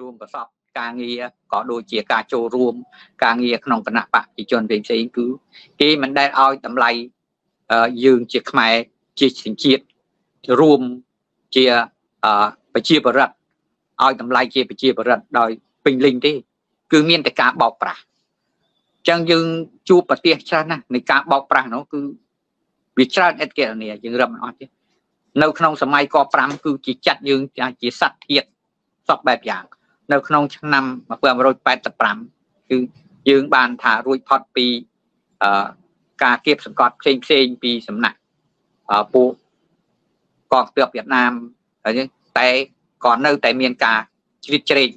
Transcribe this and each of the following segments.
រួមប្រសពការងារក៏ដូចជាការចូលរួម ការងារក្នុងគណៈបព្វជិជនផ្សេងៗគឺគេមិនដែលឲ្យតម្លៃយើងជាខ្មែរជាសញ្ជាតិរួមជាប្រជាបរិបទឲ្យតម្លៃជាប្រជាបរិបទដោយពេញលេញទេ គឺមានតែការបោកប្រាស់ចឹងយើងជួបប្រទេសច្រើនណាស់នៃការបោកប្រាស់នោះគឺវាច្រើនឥតកេរនីយើងរឹមមិនអស់ទេនៅក្នុងសម័យក5គឺជាចាត់យើងជាសត្វធាតសពបែបយ៉ាង នៅក្នុងឆ្នាំ1985គឺយើងបានថារួចផុតពីអឺការគៀបសង្កត់ផ្សេងផ្សេងពីសំណាក់ពួកកងទ័ពវៀតណាមហើយតែក៏នៅតែមានការជ្រៀតជ្រែក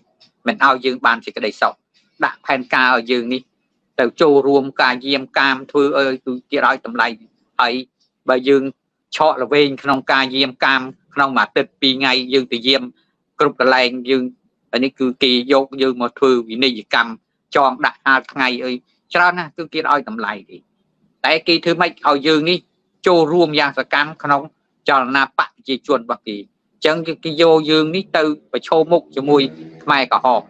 មិនឲ្យយើងបានសេចក្តីសុខដាក់ផែនការឲ្យយើងនេះទៅចូលរួមការយាមកាមធ្វើឲ្យគឺទៀតឲ្យតម្លៃហើយបើយើងឆក់ល្វែងក្នុងការយាមកាមក្នុងមួយអាទិត្យពីរថ្ងៃយើងទៅយាមគ្រប់កន្លែងយើង នេះគឺគេយកយើងមកធ្វើវិនិយោកម្មចងដាក់ហាលថ្ងៃអីច្រើនណាស់គឺគេឲ្យតម្លៃទេតែគេធ្វើម៉េចឲ្យយើងនេះចូលរួមយ៉ាងសកម្មក្នុងចលនាបកប្រជាជនរបស់គេអញ្ចឹងគេយកយើងនេះទៅប្រឈមមុខជាមួយខ្មែរក្រហម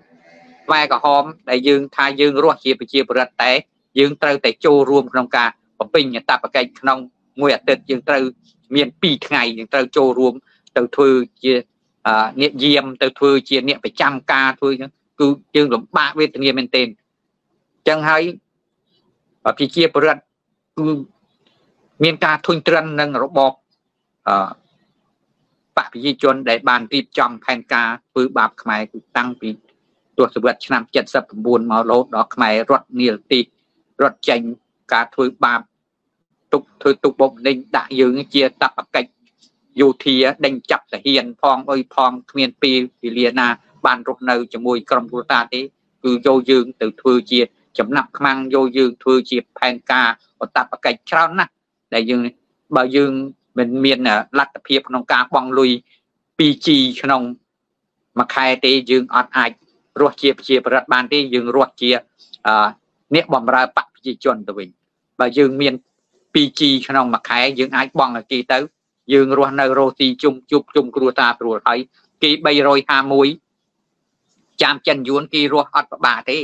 ខ្មែរក្រហមដែលយើងថាយើងរស់ជាប្រជាពលរដ្ឋតែយើងត្រូវតែចូលរួមក្នុងការបំពេញតបកិច្ចក្នុងមួយអាទិត្យយើងត្រូវមាន2ថ្ងៃយើងត្រូវចូលរួមទៅធ្វើជា អ្នកយាមទៅធ្វើជាអ្នកប្រចាំការធ្វើអញ្ចឹងគឺយើងលំបាកវេទនាមែនទែនអញ្ចឹងហើយប្រជាពលរដ្ឋគឺមានការធុញទ្រាន់នឹងរបបអឺបកប្រជាជនដែលបានរៀបចំផែនការធ្វើបាបខ្មែរគឺតាំងពីទសវត្សរ៍ឆ្នាំ79មករហូតដល់ខ្មែររត់នីលទីរត់ចេញការធ្វើបាបទុកធ្វើទុកបុកម្នេញដាក់យើងជាតបកិច្ច យោធាដេញចាប់សាហានផងអុយផងគ្មានពេលវេលាណា បានរស់នៅជាមួយក្រុមគ្រួសារទេគឺយកយើងទៅធ្វើជាចំណាប់ខ្មាំងយកយើងធ្វើជាផែនការអតបកិច្ចច្រើនណាស់ដែលយើងបើយើងមិនមានលទ្ធភាពក្នុងការបង់លុយ 2G ក្នុងមួយខែទេយើងអត់អាចរស់ជាប្រជាប្រដ្ឋបានទេយើងរស់ជាអ្នកបម្រើបកប្រជាជនទៅវិញបើយើងមាន 2G ក្នុងមួយខែយើងអាចបង់ឲ្យគេទៅ យើងរស់នៅរស់ទីជុំជួបជុំគ្រួសារព្រួលហើយគេ351ចាំចិនយួនគេរស់អត់ប្របាទេ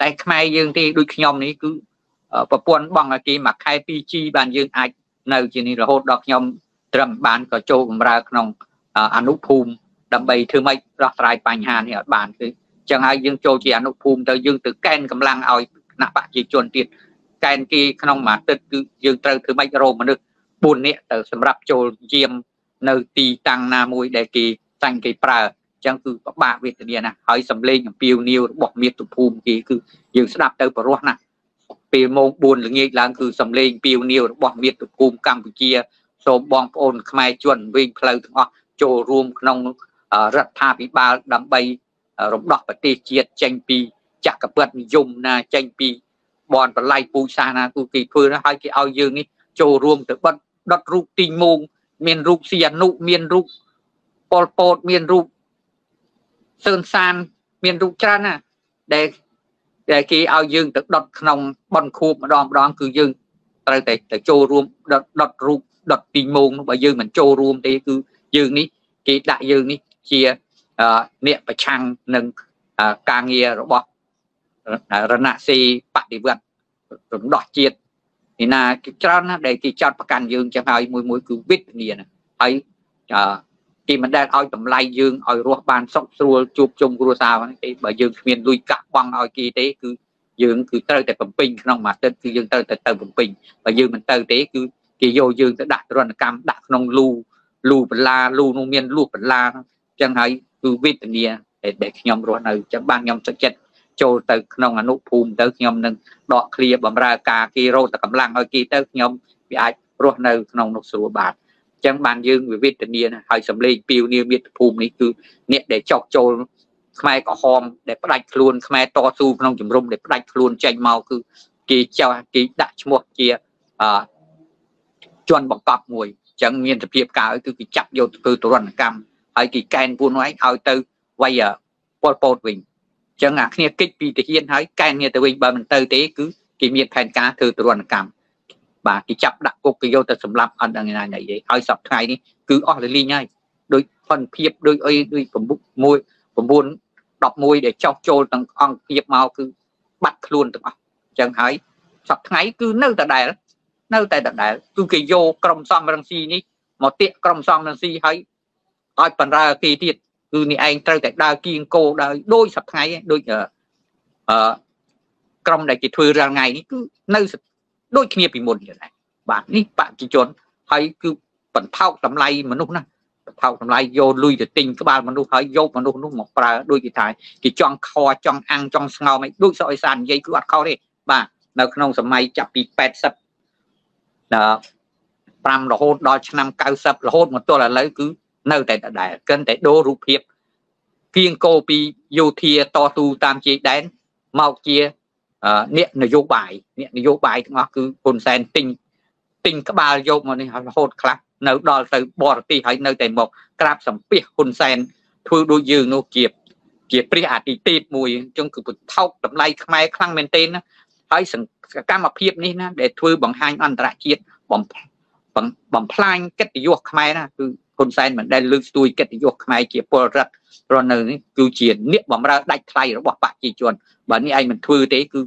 តែខ្មែរយើងទេដូចខ្ញុំនេះគឺប្រពន្ធបងឲ្យគេមួយខែ 2G បានយើងអាចនៅជានេះរហូតដល់ខ្ញុំត្រឹមបានក៏ចូលបម្រើក្នុងអនុភូមិដើម្បីធ្វើម៉េចដោះស្រាយបញ្ហានេះឲ្យបានគឺចឹងហើយយើងចូលជាអនុភូមិទៅយើងទៅកែនកម្លាំងឲ្យគណៈបព្វជិជនទៀតកែនគេក្នុងមួយអាទិត្យគឺយើងត្រូវធ្វើម៉េចរោមនុស្ស 4នាក់ទៅសម្រាប់ចូលយាមនៅទីតាំងណាមួយដែលគេចាញ់គេប្រើអញ្ចឹងគឺពិបាកវេទនាណាស់ហើយសំឡេងអំពាវនាវរបស់មាតុភូមិគេគឺយើងស្ដាប់ទៅបរោះណាស់ពេលម៉ោង4ល្ងាចឡើងគឺសំឡេងពាវនាវរបស់មាតុភូមិកម្ពុជាសូមបងប្អូនខ្មែរជនវិញផ្លូវទាំងអស់ចូលរួមក្នុងរដ្ឋាភិបាលដើម្បីរំដោះប្រទេសជាតិចេញពីចក្រពត្តិនិយមណាចេញពីបនបល័យពូជសាសនាគឺគេធ្វើហើយគេឲ្យយើងនេះចូលរួមទៅបិទ ដុតរូបទីងមងមានរូបសៀនុមានរូបប៉ុលពតមានរូបសឿនសានមានរូបច្រើនណាដែលដែលគេឲ្យយើងទៅដុតក្នុងបនខួបម្ដងម្ដងគឺយើងត្រូវតែទៅចូលរួមដុតដុតរូបដុតទីងមងបើយើងមិនចូលរួមទេគឺយើងនេះគេដាក់យើងនេះជាអ្នកប្រឆាំងនឹងការងាររបស់រណសីបដិវត្តរំដោះជាតិ ឯណាគេច្រើនណាស់ដែលគេចាត់ប្រកាន់យើងចឹងហើយមួយមួយគឺវិទ្យាណាហើយគេមិនដែលឲ្យតម្លៃយើងឲ្យរស់បានសុខស្រួលជួបជុំគ្រួសារទេបើយើងគ្មានលុយកាក់បង់ឲ្យគេទេគឺយើងគឺត្រូវតែបំពេញក្នុងមួយអាទិត្យគឺយើងត្រូវតែទៅបំពេញបើយើងមិនទៅទេគឺគេយកយើងទៅដាក់ទរណកម្មដាក់ក្នុងលូលូបន្លាលូនោះមានលូបន្លាចឹងហើយគឺវេទនាដែលខ្ញុំរស់នៅចឹងបានខ្ញុំសុខចិត្ត ចូលទៅក្នុងអនុភូមិទៅខ្ញុំនឹងដកឃ្លាបំរើការគេរោតកម្លាំងឲ្យគេទៅខ្ញុំវាអាចរស់នៅក្នុងនោះស្រួលបាទអញ្ចឹងបានយើងវិវេទនាហើយសម្លេងពីវនាមាតុភូមិនេះគឺអ្នកដែលចោកចូលខ្មែរក្រហមដែលផ្ដាច់ខ្លួនខ្មែរតស៊ូក្នុងជំរំដែលផ្ដាច់ខ្លួនចេញមកគឺគេចោះគេដាក់ឈ្មោះជាអជន់បង្កប់មួយអញ្ចឹងមានសភាពកើគឺគេចាប់យកធ្វើទរណកម្មហើយគេកែនពួកនោះឯងឲ្យទៅវាយពលពតវិញ ចឹងអាគ្នាគិតពីទាហានហើយកែគ្នាទៅវិញបើមិនទៅទេគឺគេមានផែនការធ្វើទរណកម្មបាទគេចាប់ដាក់គុកគេយកទៅសម្លាប់អត់ដឹងណាណីទេហើយសប្តាហ៍ថ្ងៃនេះគឺអស់លលីងហើយដោយផុនភាពដោយអីដោយប្រមុខមួយ9 11ដែលចោះចូលទាំងអង្គភាពមកគឺបាត់ខ្លួនទាំងអស់អញ្ចឹងហើយសប្ថ្ងៃគឺនៅដដែលនៅតែដដែលគឺគេយកក្រុមសំរងស៊ីនេះមកទាក់ក្រុមសំរងស៊ីហើយឲ្យបណ្រើគេទៀត គឺនេះឯងត្រូវតែដើរគៀងគោដើរដូចសប្ថ្ងៃដូចអឺក្រុមដែលគេធ្វើរាល់ថ្ងៃនេះគឺនៅដូចគ្នាពីមុនដែរបាទនេះបច្ចុប្បន្នហើយគឺបន្ថោកតម្លៃមនុស្សណាបន្ថោកតម្លៃយកលុយទៅទិញក្បាលមនុស្សហើយយកមនុស្សនោះមកប្រើដូចគេថាគេចង់ខចង់អាំងចង់ស្ងោមអីដូចសុអេសាននិយាយគឺអត់ខុសទេបាទនៅក្នុងសម័យចាប់ពី80ដល់5រហូតដល់ឆ្នាំ90រហូតមកទល់ឥឡូវគឺ នៅតែដដែលកិនតែដូររូបភាពគៀងគោពីយោធាតទូតាមជាដែនមកជាអ្នកនយោបាយអ្នកនយោបាយទាំងអស់គឺហ៊ុនសែនទិញទិញក្បាលយកមកនេះរហូតខ្លះនៅដល់ទៅបរទេសហើយនៅតែមកក្រាបសំពះហ៊ុនសែនធ្វើដូចយើងនោះជាជាព្រះអាទិទេពមួយអញ្ចឹងគឺបន្ថោកតម្លៃខ្មែរខ្លាំងមែនទែនណាហើយសកម្មភាពនេះណាដែលធ្វើបង្ហាញអន្តរជាតិបំបំផ្លាញកិត្តិយសខ្មែរណាគឺ ហ៊ុនសែនមិនដែលលើកស្ទួយកិត្តិយសខ្មែរជាពលរដ្ឋរស់នៅនេះគឺជាអ្នកបំរើដាច់ថ្លៃរបស់ប្រជាជនបើនេះឯងមិនធ្វើទេគឺ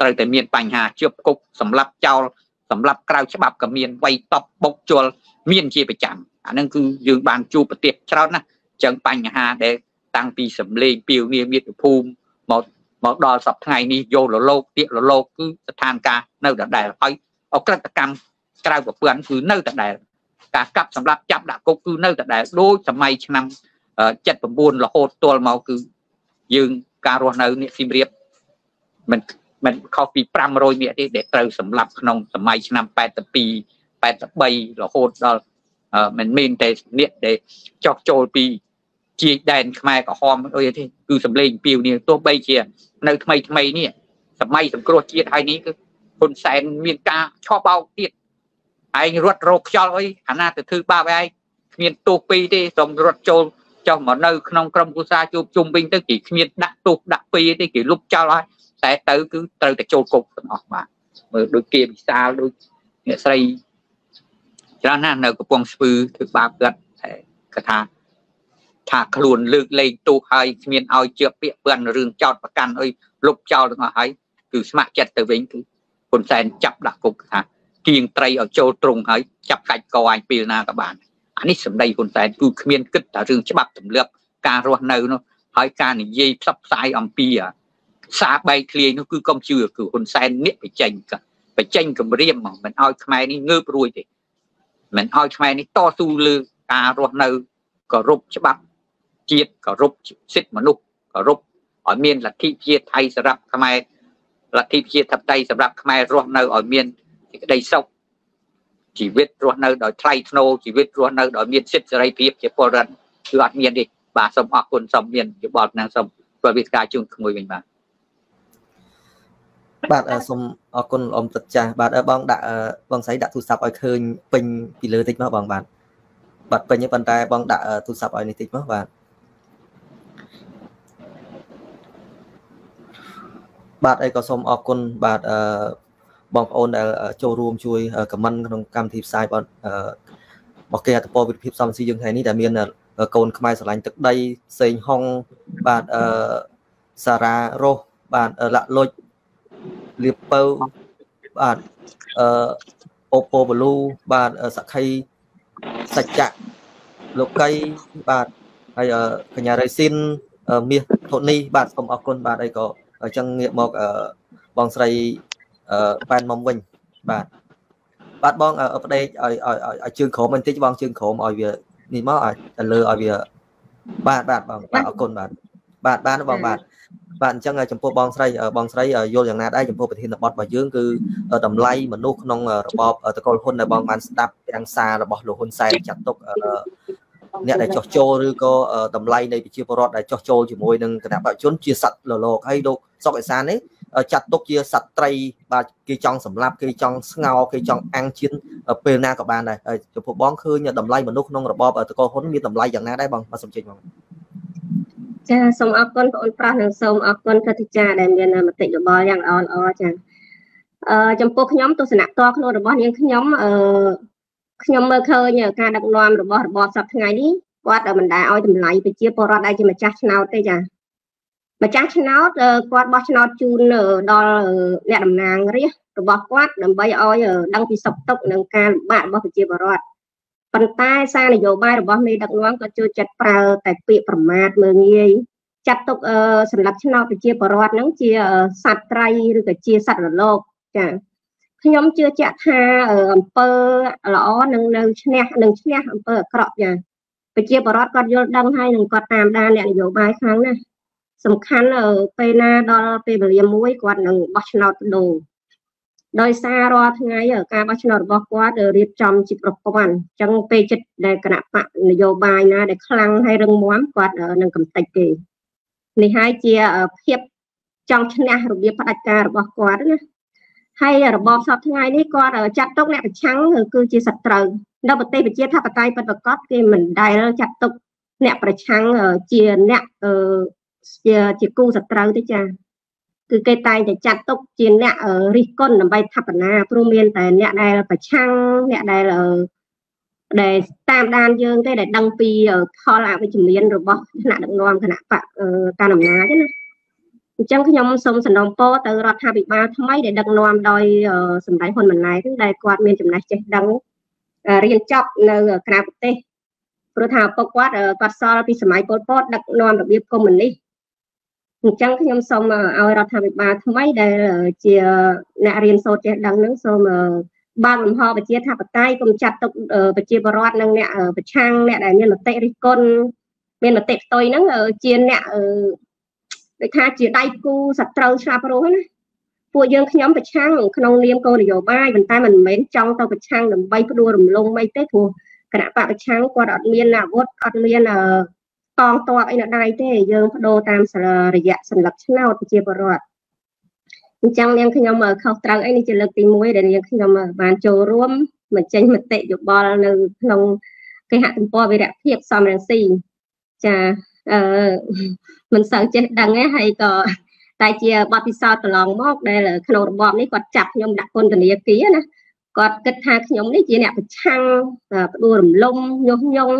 ត្រូវតែមានបញ្ហាជាប់គុកសម្រាប់ចោលសម្រាប់ក្រៅច្បាប់ក៏មានវ័យតបបុកជលមានជាប្រចាំអានឹងគឺយើងបានជួបប្រទេសច្រើនណាស់ចឹងបញ្ហាដែលតាំងពីសម្លេងពីវនាមាតុភូមិមកមកដល់សប្តាហ៍នេះយករលកទៀករលកគឺស្ថានភាពនៅដដែលហើយអក្រិតកម្មក្រៅប្រព័ន្ធគឺនៅដដែល ការកាប់សម្រាប់ចាប់ដាក់គុកគឺនៅដដែលដូចសម័យឆ្នាំ79រហូតទល់មកគឺយើងការរស់នៅនេះស៊ីមរៀបមិនមិនខុសពី500នាក់ទេដែលត្រូវសម្លាប់ក្នុងសម័យឆ្នាំ82 83រហូតដល់មិនមែនតែអ្នកដែលចោះចូលពីជាដែនខ្មែរក្រហមអីទេគឺសម្លេងពីវនេះទោះបីជា នៅថ្មីថ្មីនេះសម័យសង្គ្រោះជាតិហើយនេះគឺហ៊ុនសែនមានការឆោបបោកទៀត ឯងរត់រោខ្យល់អីអាណាទៅធ្វើបាបឯងគ្មានទោសពីរទេសូមរត់ចូលចុះមកនៅក្នុងក្រុមគូសាជួបជុំវិញទៅគេគ្មានដាក់ទោសដាក់ពីរទេគេលុបចោលហើយតែទៅគឺត្រូវតែចូលគុកទាំងអស់បាទមើលដូចគេវិសាលដូចអ្នកស្រីច្រើនណាស់នៅកំពង់ស្ពឺធ្វើបាបគាត់តែគាត់ថាថាខ្លួនលើកលែងទោសហើយគ្មានឲ្យជាពាក្យពាន់រឿងចោតប្រកាន់អីលុបចោលទាំងអស់ហើយគឺស្ម័គ្រចិត្តទៅវិញគឺហ៊ុនសែនចាប់ដាក់គុកថា គៀងត្រីឲ្យចូលទ្រង់ហើយចាប់កាច់កអញពេលណាក៏បានអានេះសម្ដីហ៊ុនសែនគឺគ្មានគិតតែរឿងច្បាប់ទម្លាប់ការរស់នៅនោះហើយការនិយាយផ្សព្វផ្សាយអំពីសារបែកធ្លាយនោះគឺកុំជឿគឺហ៊ុនសែននេះបញ្ចេញបញ្ចេញគម្រាមមកមិនឲ្យខ្មែរនេះងើបរួយទេមិនឲ្យខ្មែរនេះតស៊ូលើការរស់នៅគោរពច្បាប់ជាតិគោរពសិទ្ធិមនុស្សគោរពឲ្យមានលទ្ធិជាតិថៃសម្រាប់ខ្មែរលទ្ធិជាតិធិបតេយ្យសម្រាប់ខ្មែររស់នៅឲ្យមាន សេចក្តីសុខជីវិតរស់នៅដោយថ្លៃថ្នូរជីវិតរស់នៅដោយមានសិទ្ធិសេរីភាពជាពលរដ្ឋគឺអត់មានទេបាទសូមអរគុណសូមមានយោបល់ណាសូមធ្វើវិទ្យាជូនក្មួយវិញបាទបាទសូមអរគុណអមទឹកចាស់បាទបងដាក់បងស្រីដាក់ទូរស័ព្ទឲ្យឃើញពេញពីលើតិចមកបងបាទបាទពេញទេប៉ុន្តែបងដាក់ទូរស័ព្ទឲ្យនេះតិចមកបាទបាទអីក៏សូមអរគុណបាទអឺ បងប្អូនដែលចូលរួមជួយខមមិនក្នុងកម្មវិធីផ្សាយបងរបស់គេអត្តពលវិទ្យាសំស៊ីយើងថ្ងៃនេះដែលមានកូនខ្មែរស្រឡាញ់ទឹកដីសេងហុងបាទអឺសារ៉ារស់បាទលាក់លុចលៀបពៅបាទអឺអូប៉ូបលូបាទសក្ខីសច្ចៈលោកីបាទហើយកញ្ញារៃស៊ីនមាសធូនីបាទសូមអរគុណបាទអីក៏អញ្ចឹងងាកមកបងស្រី ប៉ែនមុំវិញបាទបាទបងប្តេកឲ្យឲ្យជើងក្រោមបន្តិចបងជើងក្រោមឲ្យវានេះមកឲ្យលើឲ្យវាបាទបាទបងបាទអរគុណបាទបាទបាទបងបាទបាទអញ្ចឹងចំពោះបងស្រីបងស្រីយល់យ៉ាងណាដែរចំពោះប្រធានបទរបស់យើងគឺតម្លៃមនុស្សក្នុងរបបតកលហ៊ុនដែលបងបានស្ដាប់ទាំងសាររបស់លោកហ៊ុនសែនចាត់ទុកអ្នកដែលចោះចូលឬក៏តម្លៃនៃប្រជាពលរដ្ឋដែលចោះចូលជាមួយនឹងគណៈបព្វជិជនជាសត្វលលោកហើយលោកសុកអេសាននេះ ចាត់ទុកជាសត្វត្រីបាទគេចង់សម្លាប់គេចង់ស្ងោគេចង់អាំងជៀនពេលណាក៏បានដែរចំពោះបងឃើញតម្លៃមនុស្សក្នុងរបបតកលហ៊ុនមានតម្លៃយ៉ាងណាដែរបងបាទសូមជិញបងចាសូមអរគុណបងអូនប្រុសនិងសូមអរគុណកតិចាដែលមានមតិយោបល់យ៉ាងល្អល្អចាអឺចំពោះខ្ញុំទស្សនៈតខ្លួនរបស់នាងខ្ញុំអឺខ្ញុំមើលឃើញការដឹកនាំរបស់របបសពថ្ងៃនេះគាត់មិនដែលឲ្យតម្លៃប្រជាពលរដ្ឋដែលជាម្ចាស់ឆ្នោតទេចា ម្ចាស់ឆ្នោតគាត់បោះឆ្នោតជូនដល់អ្នកតំណាងរាស្ត្ររបស់គាត់ដើម្បីឲ្យដឹងពីសុខទុក្ខនិងការលំបាករបស់ប្រជាពលរដ្ឋប៉ុន្តែសារនយោបាយរបស់មេដឹកនាំក៏ចូលចិត្តប្រើតែពាក្យប្រមាថមើងងាយចាត់ទុកសម្រាប់ឆ្នោតប្រជាពលរដ្ឋហ្នឹងជាសត្វត្រីឬក៏ជាសត្វរលកចាខ្ញុំជឿជាក់ថាអង្គើល្អនឹងនៅឈ្នះនឹងឈ្នះអង្គើអាក្រក់ចាប្រជាពលរដ្ឋគាត់យល់ដឹងហើយនឹងគាត់តាមដានអ្នកនយោបាយខ្លាំងណាស់ សំខាន់ពេលណាដល់ពេលវេលាមួយគាត់នឹងបោះឆ្នោតដូរដោយសាររាល់ថ្ងៃការបោះឆ្នោតរបស់គាត់រៀបចំជាប្រព័ន្ធអញ្ចឹងពេលចិត្តដែលគណៈបកនយោបាយណាដែលខ្លាំងហើយរឹងមាំគាត់នឹងកំទេចគេនេះហើយជាភាពចង់ឈ្នះរបៀបផ្ដាច់ការរបស់គាត់ណាហើយរបបសពថ្ងៃនេះគាត់ចាត់ទុកអ្នកប្រឆាំងគឺជាសត្រូវនៅប្រទេសប្រជាធិបតេយ្យពិតប្រាកដគេមិនដែលចាត់ទុកអ្នកប្រឆាំងជាអ្នក ជាជាគូសត្រូវទេចាគឺគេតែងតែចាត់ទុកជាអ្នករិះគន់ដើម្បីថាបនាព្រោះមានតែអ្នកដែលប្រឆាំងអ្នកដែលដែលតាមដានយើងទេដែលដឹងពីផលអវិជ្ជមានរបស់ថ្នាក់ដឹកនាំគណៈបកការអំណាចណាអញ្ចឹងខ្ញុំសូមសំណូមពរទៅរដ្ឋាភិបាលថ្មីដែលដឹកនាំដោយសម្ដេចហ៊ុនម៉ាណែតដែលគាត់មានចំណេះចេះដឹងរៀនចប់នៅក្រៅប្រទេសព្រោះថាឪពុកគាត់គាត់សល់ពីសម័យប៉ុលពតដឹកនាំរបៀបកុម្មុយនីស អញ្ចឹងខ្ញុំសូមឲ្យរដ្ឋាភិបាលថ្មីដែលជាអ្នករៀនសូត្រចេះដឹងនឹងសូមបើកលំហប្រជាធិបតេយ្យកុំចាត់ទុកប្រជាពលរដ្ឋនិងអ្នកប្រឆាំងអ្នកដែលមានមតិរិះគន់មានមតិផ្ទុយហ្នឹងជាអ្នកដូចថាជាដៃគូសត្រូវឆ្លាប់រស់ណាពួកយើងខ្ញុំប្រឆាំងក្នុងនាមគោលនយោបាយប៉ុន្តែមិនមែនចង់ទៅប្រឆាំងដើម្បីផ្ដួលរំលំអីទេព្រោះគណៈបកប្រឆាំងគាត់អត់មានអាវុធអត់មាន កងទ័ពអីនៅដៃទេយើងបដូរតាមរយៈសញ្ញាឆ្នោតប្រជាពលរដ្ឋអញ្ចឹងនាងខ្ញុំខុសត្រូវអីនេះជាលើកទី1ដែលនាងខ្ញុំបានចូលរួមបញ្ចេញមតិយោបល់នៅក្នុងគេហទំព័រវិរៈភាពសំរងស៊ីចាអឺមិនសូវចេះដឹងទេហើយក៏តែជាបទពិសោធន៍កន្លងមកដែលក្នុងរបបនេះគាត់ចាប់ខ្ញុំដាក់ពន្ធនាគារណាគាត់គិតថាខ្ញុំនេះជាអ្នកប្រឆាំងផ្ដួលរំលំញុះញង់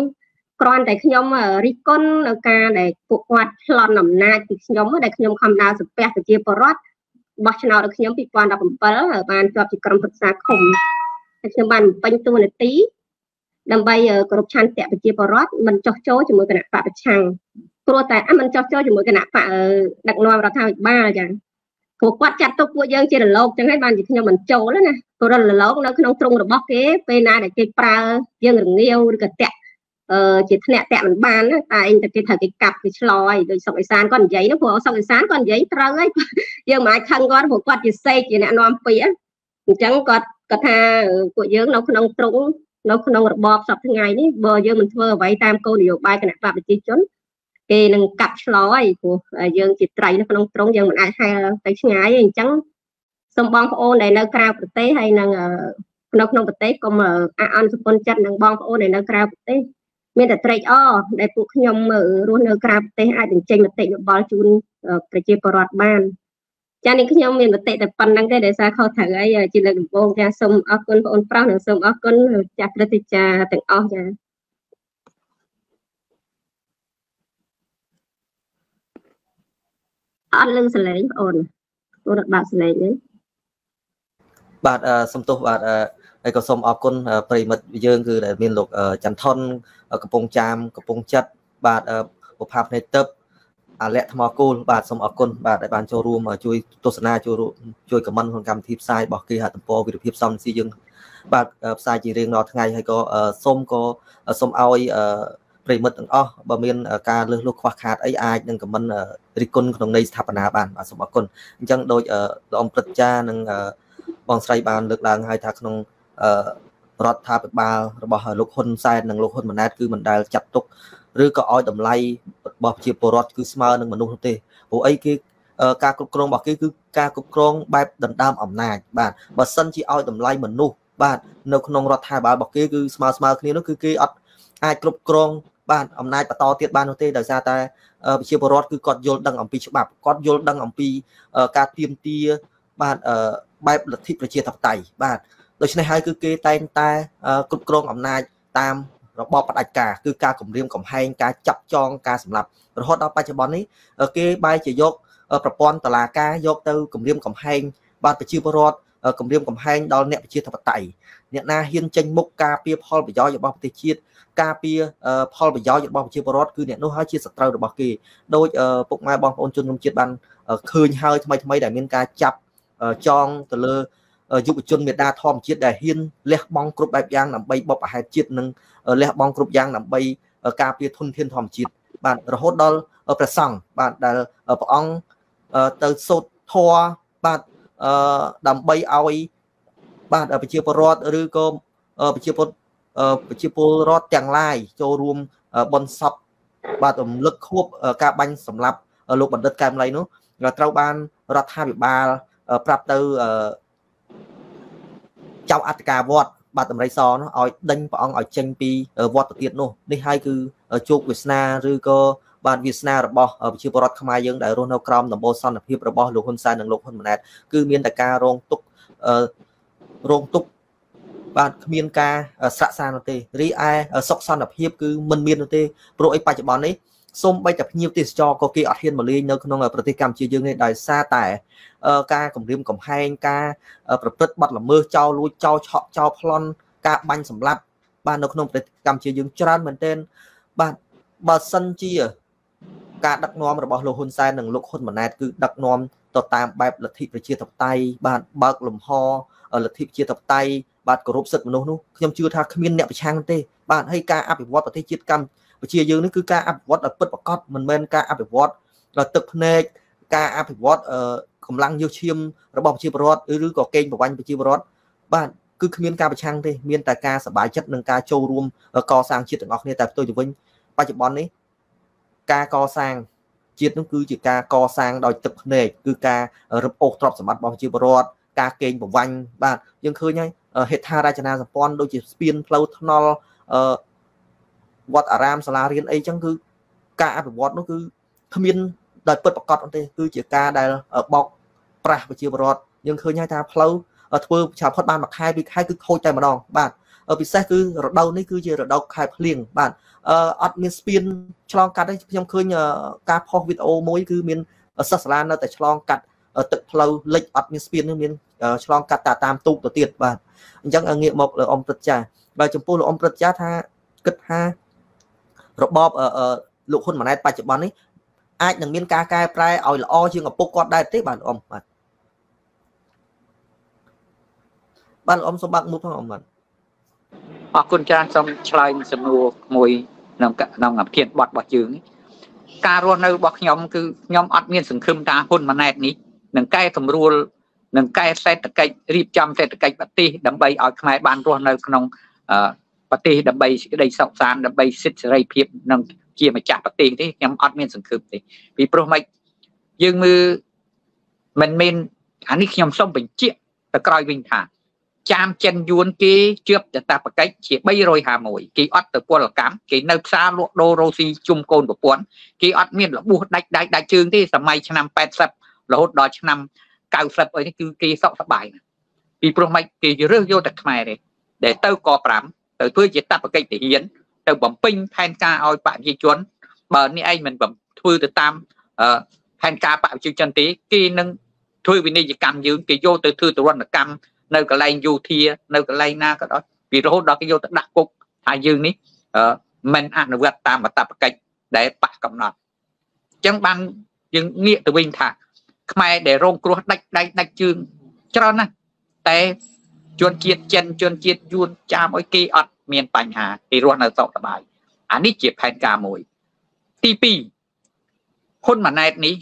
គ្រាន់តែខ្ញុំរិះគន់នៅការដែលពួកគាត់ប្លន់អំណាចពីខ្ញុំដែលខ្ញុំខំដើរសំពះប្រជាពលរដ្ឋបោះឆ្នោតរបស់ខ្ញុំ2017បានជាប់ជាក្រុមប្រឹក្សាឃុំហើយខ្ញុំបានពេញតួនាទីដើម្បីគោរពឆន្ទៈប្រជាពលរដ្ឋមិនចោះចូលជាមួយគណៈបកប្រឆាំងព្រោះតែអមិនចោះចូលជាមួយគណៈបកដឹកនាំរដ្ឋាភិបាលចឹងព្រោះគាត់ចាត់ទុកពួកយើងជារលកចឹងហើយបានជាខ្ញុំមិនចូលណាព្រោះរលកនៅក្នុងទ្រុងរបស់គេពេលណាដែលគេប្រើយើងរងាវឬក៏តាក់អឺ ជាធ្នាក់តាក់មិនបានតែឯងតែគេត្រូវគេកាប់គេឆ្លោយដោយសុកអេសានគាត់និយាយនោះព្រោះសុកអេសានគាត់និយាយត្រូវហើយយើងមិនអាចខឹងគាត់ព្រោះគាត់ជាសេកជាអ្នកនាំពាក្យអញ្ចឹងគាត់គាត់ថាពួកយើងនៅក្នុងទ្រុងនៅក្នុងរបបសពថ្ងៃនេះបើយើងមិនធ្វើអ្វីតាមគោលនយោបាយគណៈបកប្រជាជនគេនឹងកាប់ឆ្លោហើយព្រោះយើងជាត្រីនៅក្នុងទ្រុងយើងមិនអាចហែលទៅឆ្ងាយទេអញ្ចឹងសូមបងប្អូនដែលនៅក្រៅប្រទេសហើយនឹងនៅក្នុងប្រទេសកុំអអន់សុពន្ធចិត្តនឹងបងប្អូនដែលនៅក្រៅប្រទេស មានតែត្រេកអរដែលពួកខ្ញុំរស់នៅក្រៅប្រទេសអាចបញ្ចេញមតិយោបល់ជូនប្រជាពលរដ្ឋបានចានេះខ្ញុំមានមតិតែប៉ុណ្្នឹងទេដោយសារខុសត្រូវអីជាលើកដំបូងចាសូមអរគុណបងប្រុសនិងសូមអរគុណចាស់ព្រឹទ្ធាចារ្យទាំងអស់ចាអត់លឹងសលេងបងអូនបងបើកសលេងនេះបាទសំទោសបាទ ហើយក៏សូមអរគុណប្រិមិត្តយើងគឺដែលមានលោកចន្ទថនកំពង់ចាមកំពង់ចិត្តបាទបុផាភ្នែកទឹកអាលក្ខថ្មគោលបាទសូមអរគុណបាទដែលបានចូលរួមជួយទស្សនាជួយជួយខមមិនក្នុងកម្មវិធីផ្សាយរបស់គេហទំព័រវិទ្យាភាពសំស៊ីយើងបាទផ្សាយជារៀងរាល់ថ្ងៃហើយក៏សូមក៏សូមឲ្យប្រិមិត្តទាំងអស់បើមានការលើសលុះខ្វះខាតអីអាចនឹងខមមិនរិះគន់ក្នុងន័យស្ថាបនាបានបាទសូមអរគុណអញ្ចឹងដោយលោកអំព្រឹទ្ធចានិងបងស្រីបានលើកឡើងហើយថាក្នុង រដ្ឋាភិបាលរបស់លោកហ៊ុនសែននិងលោកហ៊ុនម៉ាណែតគឺមិនដែលចាត់ទុកឬក៏ឲ្យតម្លៃរបស់ប្រជាពលរដ្ឋគឺស្មើនឹងមនុស្សនោះទេព្រោះអីគេការគ្រប់គ្រងរបស់គេគឺការគ្រប់គ្រងបែបដណ្ដើមអំណាចបាទបើសិនជាឲ្យតម្លៃមនុស្សបាទនៅក្នុងរដ្ឋាភិបាលរបស់គេគឺស្មើស្មើគ្នានោះគឺគេអត់អាចគ្រប់គ្រងបាទអំណាចបន្តទៀតបាននោះទេដោយសារតែប្រជាពលរដ្ឋគឺគាត់យល់ដឹងអំពីច្បាប់គាត់យល់ដឹងអំពីការទៀមទាបាទបែបលទ្ធិប្រជាធិបតេយ្យបាទ ដូច្នេះហើយគឺគេតែងតែគ្រប់គ្រងអំណាចតាមរបបផ្ដាច់ការគឺការគម្រាមកំហែងការចាប់ចងការសម្លាប់រហូតដល់បច្ចុប្បន្ននេះគេបែរជាយកប្រព័ន្ធតឡាការយកទៅគម្រាមកំហែងបាទប្រជាពលរដ្ឋគម្រាមកំហែងដល់អ្នកប្រជាធិបតេយ្យអ្នកណាហ៊ានចេញមុខការពារផលប្រយោជន៍របស់ប្រទេសជាតិការពារផលប្រយោជន៍របស់ប្រជាពលរដ្ឋគឺអ្នកនោះហើយជាសត្រូវរបស់គេដោយពុកម៉ែបងប្អូនជនរួមជាតិបានឃើញហើយថ្មីថ្មីដែលមានការចាប់ចងទៅលើ យុវជនមេដាធម្មជាតិដែលហ៊ានលះបង់គ្រប់បែបយ៉ាងដើម្បីបបប្រហែតជាតិនិងលះបង់គ្រប់យ៉ាងដើម្បីការពារធនធានធម្មជាតិបាទរហូតដល់ព្រះសង្ឃបាទដែលព្រះអង្គទៅសូត្រធម៌បាទអឺដើម្បីឲ្យបាទប្រជាពលរដ្ឋឬក៏ប្រជាពលប្រជាពលរដ្ឋទាំងឡាយចូលរួមបនសពបាទរំលឹកខួបការបាញ់សម្លាប់លោកបណ្ឌិតកែមលីនោះត្រូវបានរដ្ឋាភិបាលប្រាប់ទៅ ចៅអធិការវត្តបាទតម្រៃសនោះឲ្យដេញព្រះអង្គឲ្យចេញពីវត្តទៅទៀតនោះនេះហើយគឺជោគវាសនាឬក៏បាទវាសនារបស់ប្រជាពលរដ្ឋខ្មែរយើងដែលរស់នៅក្រោមដំបូលសន្តិភាពរបស់លោកហ៊ុនសែននិងលោកហ៊ុនម៉ាណែតគឺមានតែការរងទុក្ខរងទុក្ខបាទគ្មានការស្រាក់សានោះទេរីឯសុខសន្តិភាពគឺមិនមាននោះទេព្រោះអីបច្ចុប្បន្ននេះ សូមបីតែភ្ញៀវទេសចរក៏គេអត់ហ៊ានមកលេងនៅក្នុងប្រទេសកម្ពុជាយើងនេះដោយសារតែការគម្រាមកំហែងការប្រព្រឹត្តបទល្មើសចោលលួចចោលឆក់ចោលប្លន់ការបាញ់សម្លាប់បាទនៅក្នុងប្រទេសកម្ពុជាយើងច្រើនមែនទែនបាទបើសិនជាការដឹកនាំរបស់លោកហ៊ុនសែននិងលោកហ៊ុនម៉ាណែតគឺដឹកនាំទៅតាមបែបលទ្ធិប្រជាធិបតេយ្យបាទបើកលំហលទ្ធិប្រជាធិបតេយ្យបាទគោរពសិទ្ធិមនុស្សនោះខ្ញុំជឿថាគ្មានអ្នកប្រឆាំងទេបាទហើយការអភិវឌ្ឍប្រទេសជាតិកម្ពុជា ប្រជាយើងនេះគឺការអភិវឌ្ឍដល់ពិតប្រកបមិនមែនការអភិវឌ្ឍដល់ទឹកភ្នែកការអភិវឌ្ឍកម្លាំងយោឈាមរបស់ប្រជាពលរដ្ឋឬក៏កេងប្រវ័ញ្ចប្រជាពលរដ្ឋបាទគឺគ្មានការប្រឆាំងទេមានតែការសប្បាយចិត្តនិងការចូលរួមកសាងជាតិទាំងអស់គ្នាតែផ្ទុយទៅវិញបច្ចុប្បន្ននេះការកសាងជាតិនោះគឺជាការកសាងដោយទឹកភ្នែកគឺការរឹបអូសទ្រព្យសម្បត្តិរបស់ប្រជាពលរដ្ឋការកេងប្រវ័ញ្ចបាទយើងឃើញហើយហេដ្ឋារចនាសម្ព័ន្ធដូចជាស្ពានផ្លូវថ្នល់ វត្តអារាមសាលារៀនអីចឹងគឺការអភិវឌ្ឍនោះគឺគ្មានដោយពិតប្រកបទេគឺជាការដែលបោកប្រាស់ប្រជាពលរដ្ឋយើងឃើញហើយថាផ្លូវធ្វើឆាផុតបានមួយខែពីរខែគឺខូចតែម្ដងបាទពិសេសគឺរដូវនេះគឺជារដូវខែភ្លៀងបាទអឺអត់មានស្ពានឆ្លងកាត់ទេខ្ញុំឃើញការផុសវីដេអូមួយគឺមានសិស្សសាលានៅតែឆ្លងកាត់ទឹកផ្លូវលិចអត់មានស្ពាននឹងមានឆ្លងកាត់តាមទូកទៅទៀតបាទអញ្ចឹងងាកមកលោកអ៊ំព្រឹទ្ធចាបាទចំពោះលោកអ៊ំព្រឹទ្ធចាថាគិតថា របបលោកហ៊ុនម៉ាណែតបច្ចុប្បន្ននេះអាចនឹងមានការកែប្រែឲ្យល្អជាងឪពុកគាត់ដែរទេបាទលោកអ៊ំបាទបាទលោកអ៊ំសូមបើកមុខផងអ៊ំបាទអរគុណច្រើនសូមឆ្លើយសំណួរមួយក្នុងក្នុងប្រធានបទរបស់យើងការរស់នៅរបស់ខ្ញុំគឺខ្ញុំអត់មានសង្ឃឹមថាហ៊ុនម៉ាណែតនេះនឹងកែសម្រួលនឹងកែសេដ្ឋកិច្ចរៀបចំសេដ្ឋកិច្ចប្រទេសដើម្បីឲ្យខ្មែរបានរស់នៅក្នុង ប្រទេសដើម្បីសេចក្តីសុខសាន្តដើម្បីសិទ្ធិសេរីភាពនិងជាម្ចាស់ប្រទេសទេខ្ញុំអត់មានសង្ឃឹមទេពីព្រោះម៉េចយើងមើលមិនមែនអានេះខ្ញុំសូមបញ្ជាក់ទៅក្រោយវិញថាចាមចិនយួនគេជាប់តតាបកិច្ចជា351គេអត់ទៅពលកម្មគេនៅផ្សារលក់ដូររ៉ូស៊ីជុំកូនប្រពន្ធគេអត់មានរបួសដាច់ដាច់ដាច់ជើងទេសម័យឆ្នាំ80រហូតដល់ឆ្នាំ90អីនេះគឺគេសុខសប្បាយណាស់ពីព្រោះម៉េចគេរើសយកតែខ្មែរទេដែលទៅក5 ទៅធ្វើជាតបកិច្ចទាហានទៅបំពេញផែនការឲ្យប្រជាជន បើនេះឯងមិនធ្វើទៅតាមផែនការបប្រជាជនទេគេនឹងធ្វើវិនិយោកម្មយើងគេយកទៅធ្វើទរណកម្មនៅកន្លែងយោធានៅកន្លែងណាក៏ដោយពីរហូតដល់គេយកទៅដាក់គុកថាយើងនេះមិនអនុវត្តតាមបតបកិច្ចដែលបកកំណត់អញ្ចឹងបានយើងងាកទៅវិញថាខ្មែរដែលរងគ្រោះដាច់ដៃដាច់ជើងច្រើនណាស់តែ ជនជាតិចិនជនជាតិយួនចាមឲ្យគេអត់មានបញ្ហាគេរស់នៅសុខសប្បាយអានេះជាផែនការមួយ ទី2ហ៊ុនម៉ាណែតនេះ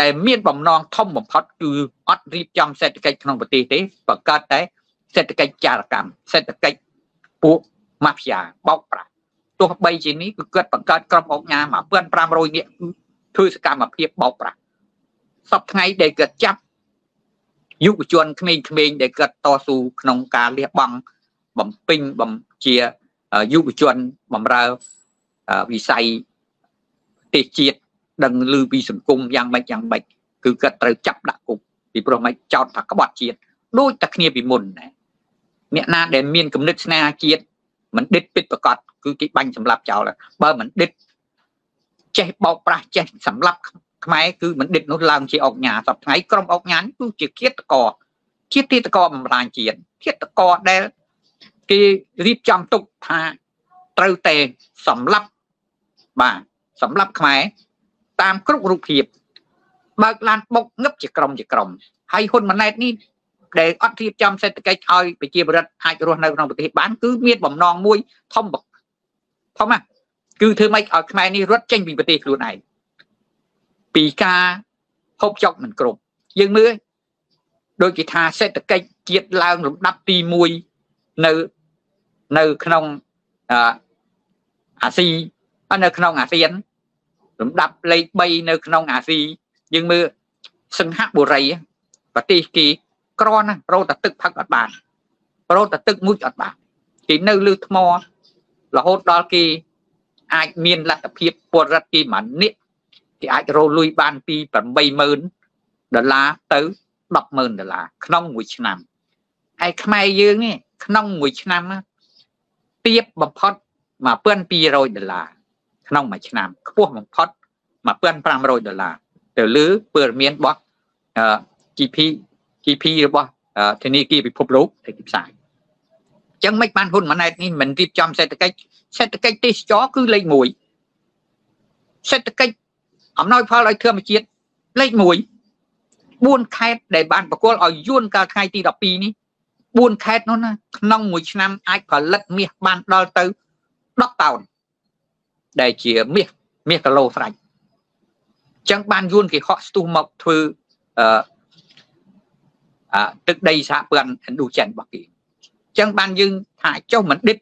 ដែលមានបំណងធំបំផុតគឺអត់រៀបចំសេដ្ឋកិច្ចក្នុងប្រទេសទេបង្កើតតែសេដ្ឋកិច្ចចារកម្មសេដ្ឋកិច្ចពួកម៉ាហ្វីយ៉ាបោកប្រាស់ទោះបីជានេះគឺគាត់បង្កើតក្រុមអង្គការ1500នាក់ធ្វើសកម្មភាពបោកប្រាស់សពថ្ងៃដែលគាត់ចាប់ យុវជនក្មេងៗដែលគាត់តស៊ូក្នុងការលះបង់បំពេញបំជាយុវជនបំរើវិស័យប្រទេសជាតិដឹងឮពីសង្គមយ៉ាងម៉េចយ៉ាងម៉េចគឺគាត់ត្រូវចាប់ដាក់គុកពីព្រោះមិនចោតថាក្បត់ជាតិដូចតែគ្នាពីមុនណាអ្នកណាដែលមានគំនិតស្នេហាជាតិមិនដិតពិតប្រកបគឺគេបាញ់សម្លាប់ចោលបើមិនដិតចេះបោកប្រាស់ចេះសម្លាប់ ខ្មែរគឺមិនដិតនោះឡើងជាអុកញ៉ាសប្ថ្ងៃក្រុមអុកញ៉ាគឺជាគៀតកជាទីតកបំផ្លាញជាតិគៀតកដែលគេរៀបចំទុកថាត្រូវតែសម្លាប់បាទសម្លាប់ខ្មែរតាមគ្រប់រូបភាពបើកឡានបុកងឹបជាក្រុមជាក្រុមហើយហ៊ុនម៉ាណែតនេះដែលអត់រៀបចំសេដ្ឋកិច្ចឲ្យប្រជាពលរដ្ឋអាចរស់នៅក្នុងប្រទេសបានគឺមានបំណងមួយធំធំណាគឺធ្វើម៉េចឲ្យខ្មែរនេះរត់ចេញពីប្រទេសខ្លួនឯង ពីការហូបចុកមិនគ្រប់យើងមើលដូចគេថាសេដ្ឋកិច្ចជាតិឡើងលំដាប់ទី1នៅនៅក្នុងអាស៊ីនៅក្នុងអាស៊ានលំដាប់លេខ3នៅក្នុងអាស៊ីយើងមើលសង្ហបុរីប្រទេសគេក្រណាស់រោតទឹកផឹកអត់បានរោតទឹកមួយអត់បានគេនៅលើថ្មរហូតដល់គេអាចមានលទ្ធភាពពលរដ្ឋគេមួយនេះ គេអាចរលួយបានពី80000ដុល្លារទៅ100000ដុល្លារក្នុងមួយឆ្នាំហើយខ្មែរយើងនេះក្នុងមួយឆ្នាំទៀបបំផុត1200ដុល្លារក្នុងមួយឆ្នាំខ្ពស់បំផុត1500ដុល្លារទៅលើព័ត៌មានរបស់ GP GP របស់ធនាគារពិភពលោកដែលគេផ្សាយអញ្ចឹងមិនបានហ៊ុនម៉ាណែតនេះមិនរៀបចំសេដ្ឋកិច្ចសេដ្ឋកិច្ចទេសចរគឺលេខ1សេដ្ឋកិច្ច អំណោយផលឲ្យធម្មជាតិលេខ1 4ខេត្តដែលបានប្រគល់ឲ្យយួនកាលថ្ងៃទី12នេះ4ខេត្តនោះណាក្នុងមួយឆ្នាំអាចផលិតមាសបានដល់ទៅ10តោនដែលជាមាសមាសគីឡូស្រាច់អញ្ចឹងបានយួនគេហក់ស្ទុះមកធ្វើអឺទឹកដីសហព័ន្ធឥណ្ឌូចិនរបស់គេអញ្ចឹងបានយើងថាចុះមិនដិត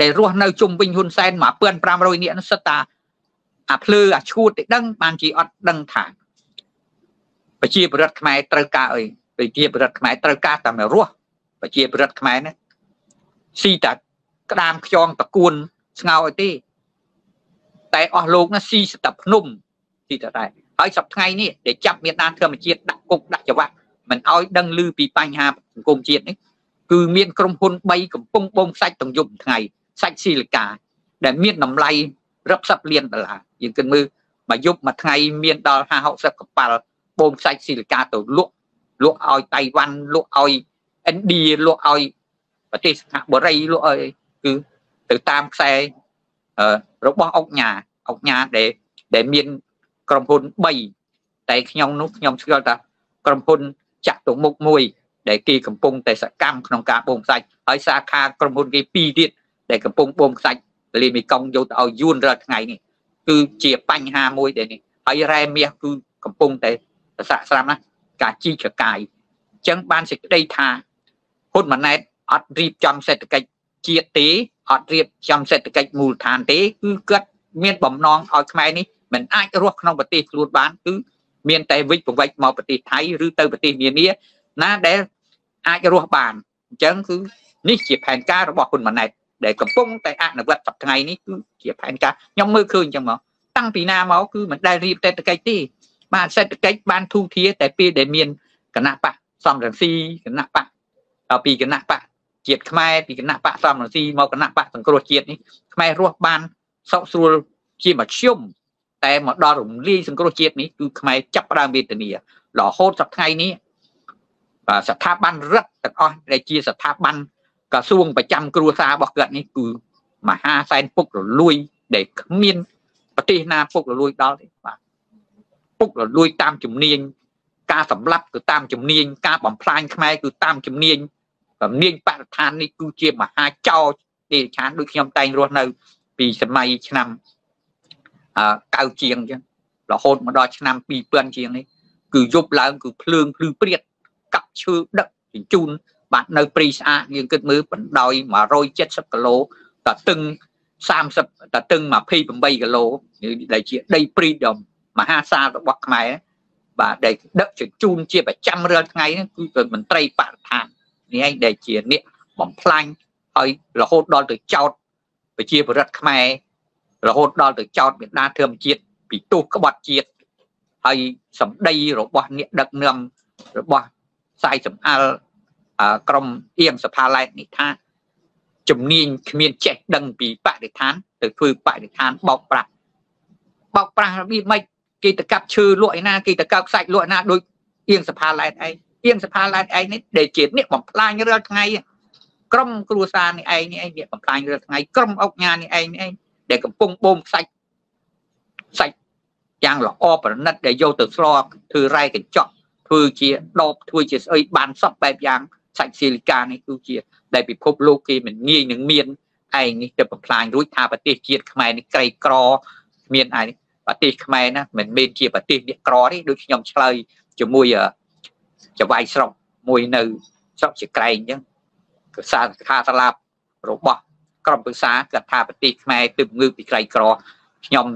ដែលរស់នៅជុំវិញហ៊ុនសែន1500នាក់នោះសិតតា អាភ្លឺអាឈួតទៅដឹងបានជាអត់ដឹងថាប្រជាប្រដ្ឋខ្មែរត្រូវការអីប្រជាប្រដ្ឋខ្មែរត្រូវការតែរស់ប្រជាប្រដ្ឋខ្មែរណាស៊ីតាក្តាមខ្យងតគួនស្ងោឲ្យទេតែអស់លោកណាស៊ីស្តាភ្នំស៊ីតែដែរហើយសប្ថ្ងៃនេះដែលចាប់មានដានធម្មជាតិដាក់គុកដាក់ច្បាប់មិនឲ្យដឹងឮពីបញ្ហាសង្គមជាតិនេះគឺមានក្រុមហ៊ុន3កំពុងបងសាច់ទាំងយប់ថ្ងៃសាច់ស៊ីលីកាដែលមានតម្លៃ រាប់សិបលានដុល្លារយើងគិតមើលមួយយប់មួយថ្ងៃមានដល់50 60កប៉ាល់បងសាច់ស៊ីលីកាទៅលក់លក់ឲ្យតៃវ៉ាន់លក់ឲ្យឥណ្ឌាលក់ឲ្យប្រទេសសហបុរីលក់ឲ្យគឺទៅតាមខ្សែរបស់អុកញ៉ាអុកញ៉ាដែលដែលមានក្រុមហ៊ុន3តែខ្ញុំនោះខ្ញុំស្គាល់ថាក្រុមហ៊ុនចាក់ទៅមុខមួយ ដែលគេកំពុងតែសកម្មក្នុងការបូមខ្សាច់ហើយសាខាក្រុមហ៊ុនគេពីរទៀតដែលកំពុងបូមខ្សាច់ ទលេមេគង្គយកទៅឲ្យយួនរាល់ថ្ងៃនេះគឺជាបញ្ហាមួយដែលនេះហើយរ៉ែមាសគឺកំពុងតែប្រសាក់ស្រាំណាការជីកកាយអញ្ចឹងបានសេចក្តីថាហ៊ុនម៉ាណែតអត់រៀបចំសេដ្ឋកិច្ចជាតិទេអត់រៀបចំសេដ្ឋកិច្ចមូលដ្ឋានទេគឺគាត់មានបំណងឲ្យខ្មែរនេះមិនអាចរស់ក្នុងប្រទេសខ្លួនបានគឺមានតែវិច្ចប្រវិច្ចមកប្រទេសថៃឬទៅប្រទេសនានាណាដែលអាចរស់បានអញ្ចឹងគឺនេះជាផែនការរបស់ហ៊ុនម៉ាណែត ដែលកំពុងតែអនុវត្តសប្តាហ៍នេះគឺជាផែនការខ្ញុំមើលឃើញអញ្ចឹងមកតាំងពីណាមកគឺមិនដែលរៀបសេដ្ឋកិច្ចទេបាទសេដ្ឋកិច្ចបានធូរធារតែពេលដែលមានគណៈបកសំរងស៊ីគណៈបកដល់ពីគណៈបកជាតិខ្មែរពីគណៈបកសំរងស៊ីមកគណៈបកសង្គ្រោះជាតិនេះខ្មែររស់បានសុខស្រួលជាមធ្យមតែមកដល់រំលាយសង្គ្រោះជាតិនេះគឺខ្មែរចាប់ផ្ដើមវេទនារហូតសប្តាហ៍នេះស្ថាប័នរដ្ឋទាំងអស់ដែលជាស្ថាប័ន ក្រសួងប្រចាំគ្រួសាររបស់គាត់នេះគឺមហាសែនពុករលួយដែលគ្មានប្រទេសណាពុករលួយដល់ទេបាទពុករលួយតាមជំនាញការសម្លាប់គឺតាមជំនាញការបំផ្លាញខ្មែរគឺតាមជំនាញជំនាញបរិស្ថាននេះគឺជាមហាចោទេឆានដូចខ្ញុំតែងរស់នៅ ពីសម័យឆ្នាំអឺកៅជាងអញ្ចឹងរហូតមកដល់ឆ្នាំ2000ជាងនេះគឺយប់ឡើងគឺភ្លើងភ្លឺព្រាតកាប់ឈើដឹកជញ្ជូន បាទនៅព្រៃស្អាតយើងគិតមើលបណ្ដោយ170គីឡូតតឹង30តតឹង28គីឡូដែលជាដីព្រីដមមហាសាលរបស់ខ្មែរបាទដែលដឹកជញ្ជូនជាប្រចាំរាល់ថ្ងៃហ្នឹងគឺមន្ត្រីបរិស្ថាននេះឯងដែលជាអ្នកបំផ្លាញហើយរហូតដល់ទៅចោតប្រជាពលរដ្ឋខ្មែររហូតដល់ទៅចោតមេដាធម្មជាតិពីទោសក្បត់ជាតិហើយសម្ដីរបស់អ្នកដឹកនាំរបស់សាយសំអល់ ក្រមអៀងសភាឡែកនេះថាជំនាញគ្មានចេះដឹងពីបរិស្ថានទៅធ្វើបរិស្ថានបោកប្រាស់បោកប្រាស់របៀបម៉េចគេទៅកាប់ឈើលក់ឯណាគេទៅកាប់ខ្សាច់លក់ឯណាដូចអៀងសភាឡែតឯងអៀងសភាឡែតឯងនេះដែលជាអ្នកបំផ្លាញរាល់ថ្ងៃក្រុមគ្រួសារនេះឯងនេះឯងអ្នកបំផ្លាញរាល់ថ្ងៃក្រុមអុកញ៉ានេះឯងនេះឯងដែលកំពុងបូមខ្សាច់សាច់យ៉ាងល្អប្រណិតដែលយកទៅស្រកធ្វើរ៉ែកញ្ចក់ធ្វើជាដបធ្វើជាស្អីបានសពបែបយ៉ាង សាច់ស៊ីលីកានេះគឺជា ដែលពិភពលោកគេមិនងាយនឹងមានឯងនេះទៅបំផ្លាញរួចថាប្រទេសជាតិខ្មែរនេះក្រីក្រមានឯងប្រទេសខ្មែរណាមិនមែនជាប្រទេសអ្នកក្រទេដូចខ្ញុំឆ្លើយជាមួយចវាយស្រុកមួយនៅស្រុកជាក្រែងអញ្ចឹងកសាខាសាលារបស់ក្រុមប្រឹក្សាគាត់ថាប្រទេសខ្មែរទើបងើបពីក្រីក្រខ្ញុំ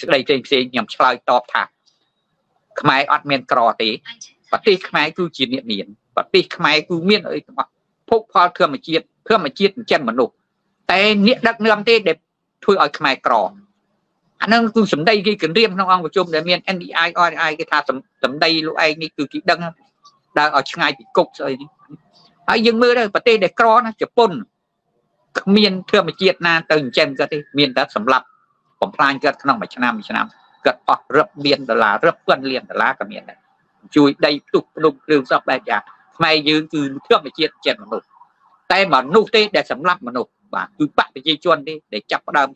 សេចក្តីផ្សេងផ្សេងខ្ញុំឆ្លើយតបថាខ្មែរអត់មានក្រទេប្រទេសខ្មែរគឺជាអ្នកមាន ប្រទេសខ្មែរគឺមានអីទាំងអស់ភោគផលធម្មជាតិធម្មជាតិចិញ្ចឹមមនុស្សតែអ្នកដឹកនាំទេដែលធ្វើឲ្យខ្មែរក្រអានឹងគឺសម្ដីគេគម្រាមក្នុងអង្គប្រជុំដែលមាន NDI RI គេថាសម្ដីលោកឯងនេះគឺគេដឹងដើរឲ្យឆ្ងាយពីគុកស្អីនេះហើយយើងមើលទៅប្រទេសដែលក្រណាជប៉ុនគ្មានធម្មជាតិណាទៅចិញ្ចឹមគាត់ទេមានតែសម្រាប់បំផ្លាញគាត់ក្នុងមួយឆ្នាំមួយឆ្នាំគាត់អស់រឹបលានដុល្លាររឹបពាន់លានដុល្លារក៏មានដែរជួយដីផ្ទុះភ្នំគ្រឿងសពបែបយ៉ាង ខ្មែរយើងគឺធម្មជាតិចិត្តមនុស្សតែមនុស្សទេដែលសម្លាប់មនុស្សបាទគឺបកប្រជាជនទេដែលចាប់ផ្ដើម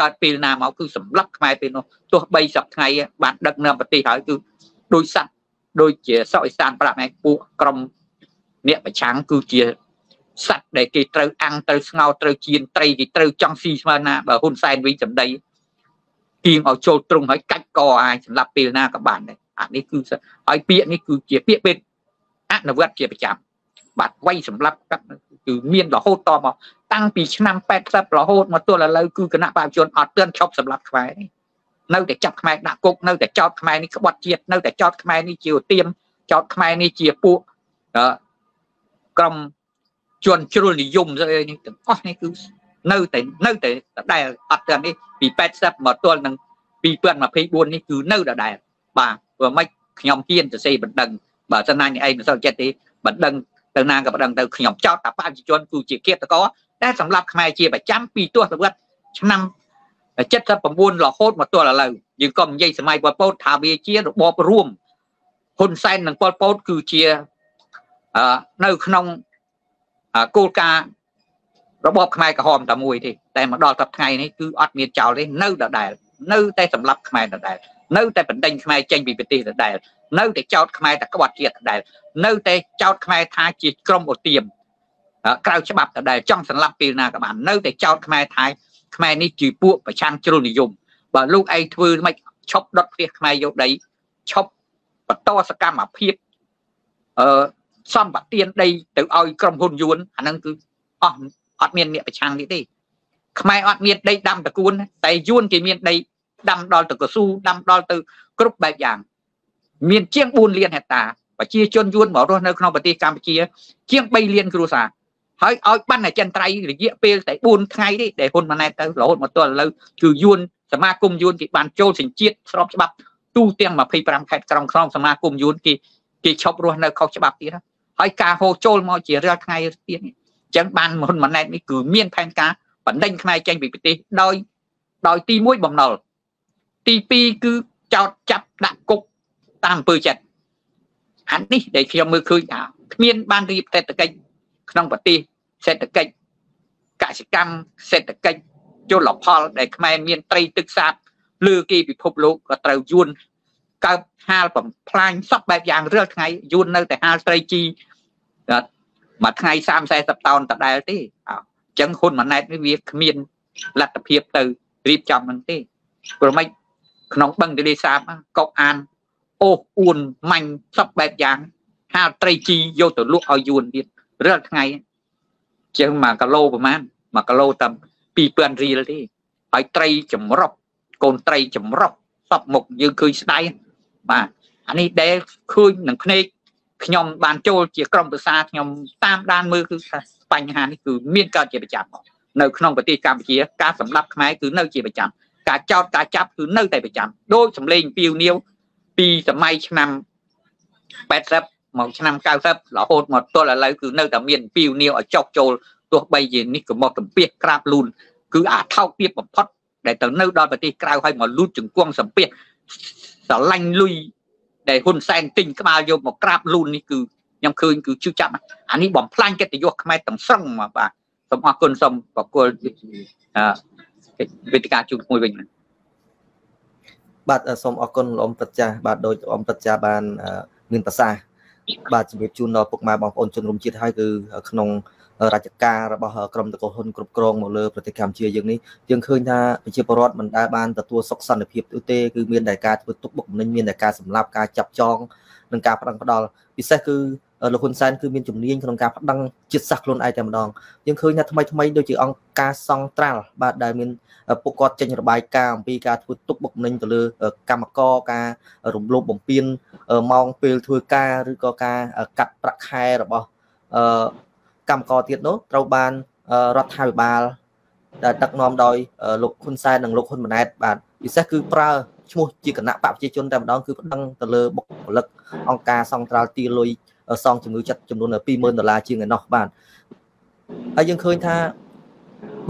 កើតពេលណាមកគឺសម្លាប់ខ្មែរពេលនោះទោះបីសប្ថ្ងៃបានដឹកនាំប្រទេសហើយគឺដោយសັດដូចជាសកអេសានប្រាប់ឯងពួកក្រុមអ្នកប្រឆាំងគឺជាសັດដែលគេត្រូវអាំងត្រូវស្ងោត្រូវជៀនត្រីគេត្រូវចង់ស៊ីស្មើណាបើហ៊ុនសែនវិញសម្ដីទៀងឲ្យចូលទ្រង់ហើយកាច់កអាចសម្រាប់ពេលណាក៏បានដែរអានេះគឺហើយពាក្យនេះគឺជាពាក្យពេទ្យ អនុវត្តជាប្រចាំបាទវ័យសម្រាប់កាត់គឺមានរហូតតមកតាំងពីឆ្នាំ80រហូតមកទល់ឥឡូវគឺគណៈប្រជាជនអត់ទាន់ឈប់សម្រាប់ខ្មែរនៅតែចាប់ខ្មែរដាក់គុកនៅតែចោតខ្មែរនេះក្បត់ជាតិនៅតែចោតខ្មែរនេះជាឧទាមចោតខ្មែរនេះជាពួកក្រុមជនជ្រុលនិយមស្អីនេះទាំងអស់នេះគឺនៅតែនៅតែដដែលអត់ទាំងនេះពី80មកទល់នឹង2024នេះគឺនៅដដែលបាទព្រោះមិនខ្ញុំហ៊ានទៅសេបណ្ដឹង បើសិនណានេះឯងមិនសូវចិត្តទេបណ្ដឹងទៅណាក៏បណ្ដឹងទៅខ្ញុំចោតថាប្រជាជនគឺជាគៀតកោដែលសម្រាប់ខ្មែរជាប្រចាំពីទស្សវត្សឆ្នាំ79រហូតមកទល់ឥឡូវយើងក៏និយាយសម័យប៉ុលពតថាវាជារបបរួមហ៊ុនសែននិងប៉ុលពតគឺជានៅក្នុងគោលការណ៍របបខ្មែរក្រហមតែមួយទេតែមកដល់ថ្ងៃនេះគឺអត់មានចោលទេនៅដដែលនៅតែសម្រាប់ខ្មែរដដែលនៅតែបណ្ដេញខ្មែរចេញពីប្រទេសដដែល នៅតែចោតខ្មែរតែក្បត់ជាតិដដែលនៅតែចោតខ្មែរថាជាក្រុមអូទៀមក្រៅច្បាប់ដដែលចង់សម្លាប់ពេលណាក៏បាននៅតែចោតខ្មែរថាខ្មែរនេះជាពួកប្រឆាំងជ្រុលនិយមបើលោកឯងធ្វើមិនឈប់ដុតផ្ទះខ្មែរយកដីឈប់បន្តសកម្មភាពអឺសម្បទានដីទៅឲ្យក្រុមហ៊ុនយួនអាហ្នឹងគឺអស់អត់មានអ្នកប្រឆាំងនេះទេខ្មែរអត់មានដីដាំតកួនតែយួនគេមានដីដាំដល់ទៅកស៊ូដាំដល់ទៅគ្រប់បែបយ៉ាង មានជាង4លានហិកតាប្រជាជនយួនមករស់នៅក្នុងប្រទេសកម្ពុជា ជាង3លានគ្រួសារហើយឲ្យបានអចិន្ត្រៃយ៍រយៈពេលតែ4ថ្ងៃទេដែលហ៊ុនម៉ាណែតទៅរហូតមកទល់ឥឡូវគឺយួនសមាគមយួនគេបានចូលសញ្ជាតិស្របច្បាប់ទូទាំង25ខេត្តក្រុងក្នុងសមាគមយួនគេគេឈប់រស់នៅខុសច្បាប់ទៀតហើយការហូរចូលមកជារាល់ថ្ងៃទៀតអញ្ចឹងបានហ៊ុនម៉ាណែតនេះគឺមានផែនការបណ្ដេញខ្មែរចេញពីប្រទេសដោយដោយទី1បំណុលទី2គឺចោតចាប់ដាក់គុក តាមអំពើចិត្តអានេះដែលខ្ញុំមើលឃើញថាគ្មានបានរៀបសេដ្ឋកិច្ចក្នុងប្រទេសសេដ្ឋកិច្ចកសិកម្មសេដ្ឋកិច្ចជលផលដែលខ្មែរមានត្រីទឹកសាបលើគេពិភពលោកក៏ត្រូវយួនកើតហាលបំផ្លាញសពបែបយ៉ាងរាល់ថ្ងៃយួននៅតែហាលត្រីជីមួយថ្ងៃ30 40តោនដដែលទេអញ្ចឹងហ៊ុនម៉ាណែតនេះវាគ្មានលទ្ធភាពទៅរៀបចំនឹងទេព្រោះមិនក្នុងបឹងទន្លេសាបកុកអាន អូសអួនម៉ាញ់សពបែបយ៉ាងហាលត្រីជីយកទៅលក់ឲ្យយួនទៀតរាល់ថ្ងៃជាង1គីឡូប្រហែល1គីឡូតែ2000រៀលទេហើយត្រីចម្រុះកូនត្រីចម្រុះសពមុខយើងឃើញស្ដាយបាទអានេះដែលឃើញនឹងភ្នែកខ្ញុំបានចូលជាក្រុមប្រឹក្សាខ្ញុំតាមដានមើលគឺថាបញ្ហានេះគឺមានកើតជាប្រចាំនៅក្នុងប្រទេសកម្ពុជាការសម្លាប់ខ្មែរគឺនៅជាប្រចាំការចោតការចាប់គឺនៅតែប្រចាំដូចសម្លេងពីវនាវ ពីសម័យឆ្នាំ80មកឆ្នាំ90រហូតមកទល់ឥឡូវគឺនៅតែមានពីវនាវឲ្យចុកចូលទោះបីជានេះក៏មកទំពាសក្រាបលូនគឺអាថោកទាបបំផុតដែលទៅនៅដល់ប្រទេសក្រៅហើយមកលូតជង្គង់សំពាសស្រឡាញ់លុយដែលហ៊ុនសែនទិញក្បាលយកមកក្រាបលូននេះគឺខ្ញុំឃើញគឺជឿចាប់អានេះបំផ្លាញកិត្តិយសខ្មែរទាំងស្រុងមកបាទសូមអរគុណសូមបកគលអឺវេទិកាជួបមួយវិញ បាទសូមអរគុណលោកអមព្រឹទ្ធាបាទដោយអមព្រឹទ្ធាបានមានប្រសាសន៍បាទជំរាបជូនដល់ពុកម៉ែបងប្អូនជនរួមជាតិហើយគឺក្នុងរាជការរបស់ក្រមតកោហ៊ុនគ្រប់គ្រងមកលើប្រទេសកម្ពុជាយើងនេះយើងឃើញថាប្រជាពលរដ្ឋមិនដែលបានទទួលសុខសន្តិភាពទេគឺមានតែការធ្វើទុកបុកម្នេញមានតែការសម្លាប់ការចាប់ចងនិងការប្តឹងផ្ដាល់ពិសេសគឺ លោកហ៊ុនសែនគឺមានជំនាញក្នុងការប្តឹងជាតិសាសន៍ខ្លួនឯងតែម្ដងយើងឃើញថាថ្មីថ្មីដូចជាអង្គការសង្ត្រាល់បាទដែលមានពួកគាត់ចេញរបាយការណ៍អំពីការធ្វើទុកបុកម្នេញទៅលើកម្មករការរំលោភបំពានម៉ោងពេលធ្វើការឬក៏ការកាត់ប្រាក់ខែរបស់កម្មករទៀតនោះត្រូវបានរដ្ឋាភិបាលដែលដឹកនាំដោយលោកហ៊ុនសែននិងលោកហ៊ុនម៉ាណែតបាទពិសេសគឺប្រើឈ្មោះជាគណៈបកប្រជាជនតែម្ដងគឺប្តឹងទៅលើបុគ្គលិកអង្គការសង្ត្រាល់ទីលុយ សងជំងឺចិត្តចំនួន20000ដុល្លារជាងឯណោះបាទហើយយើងឃើញថា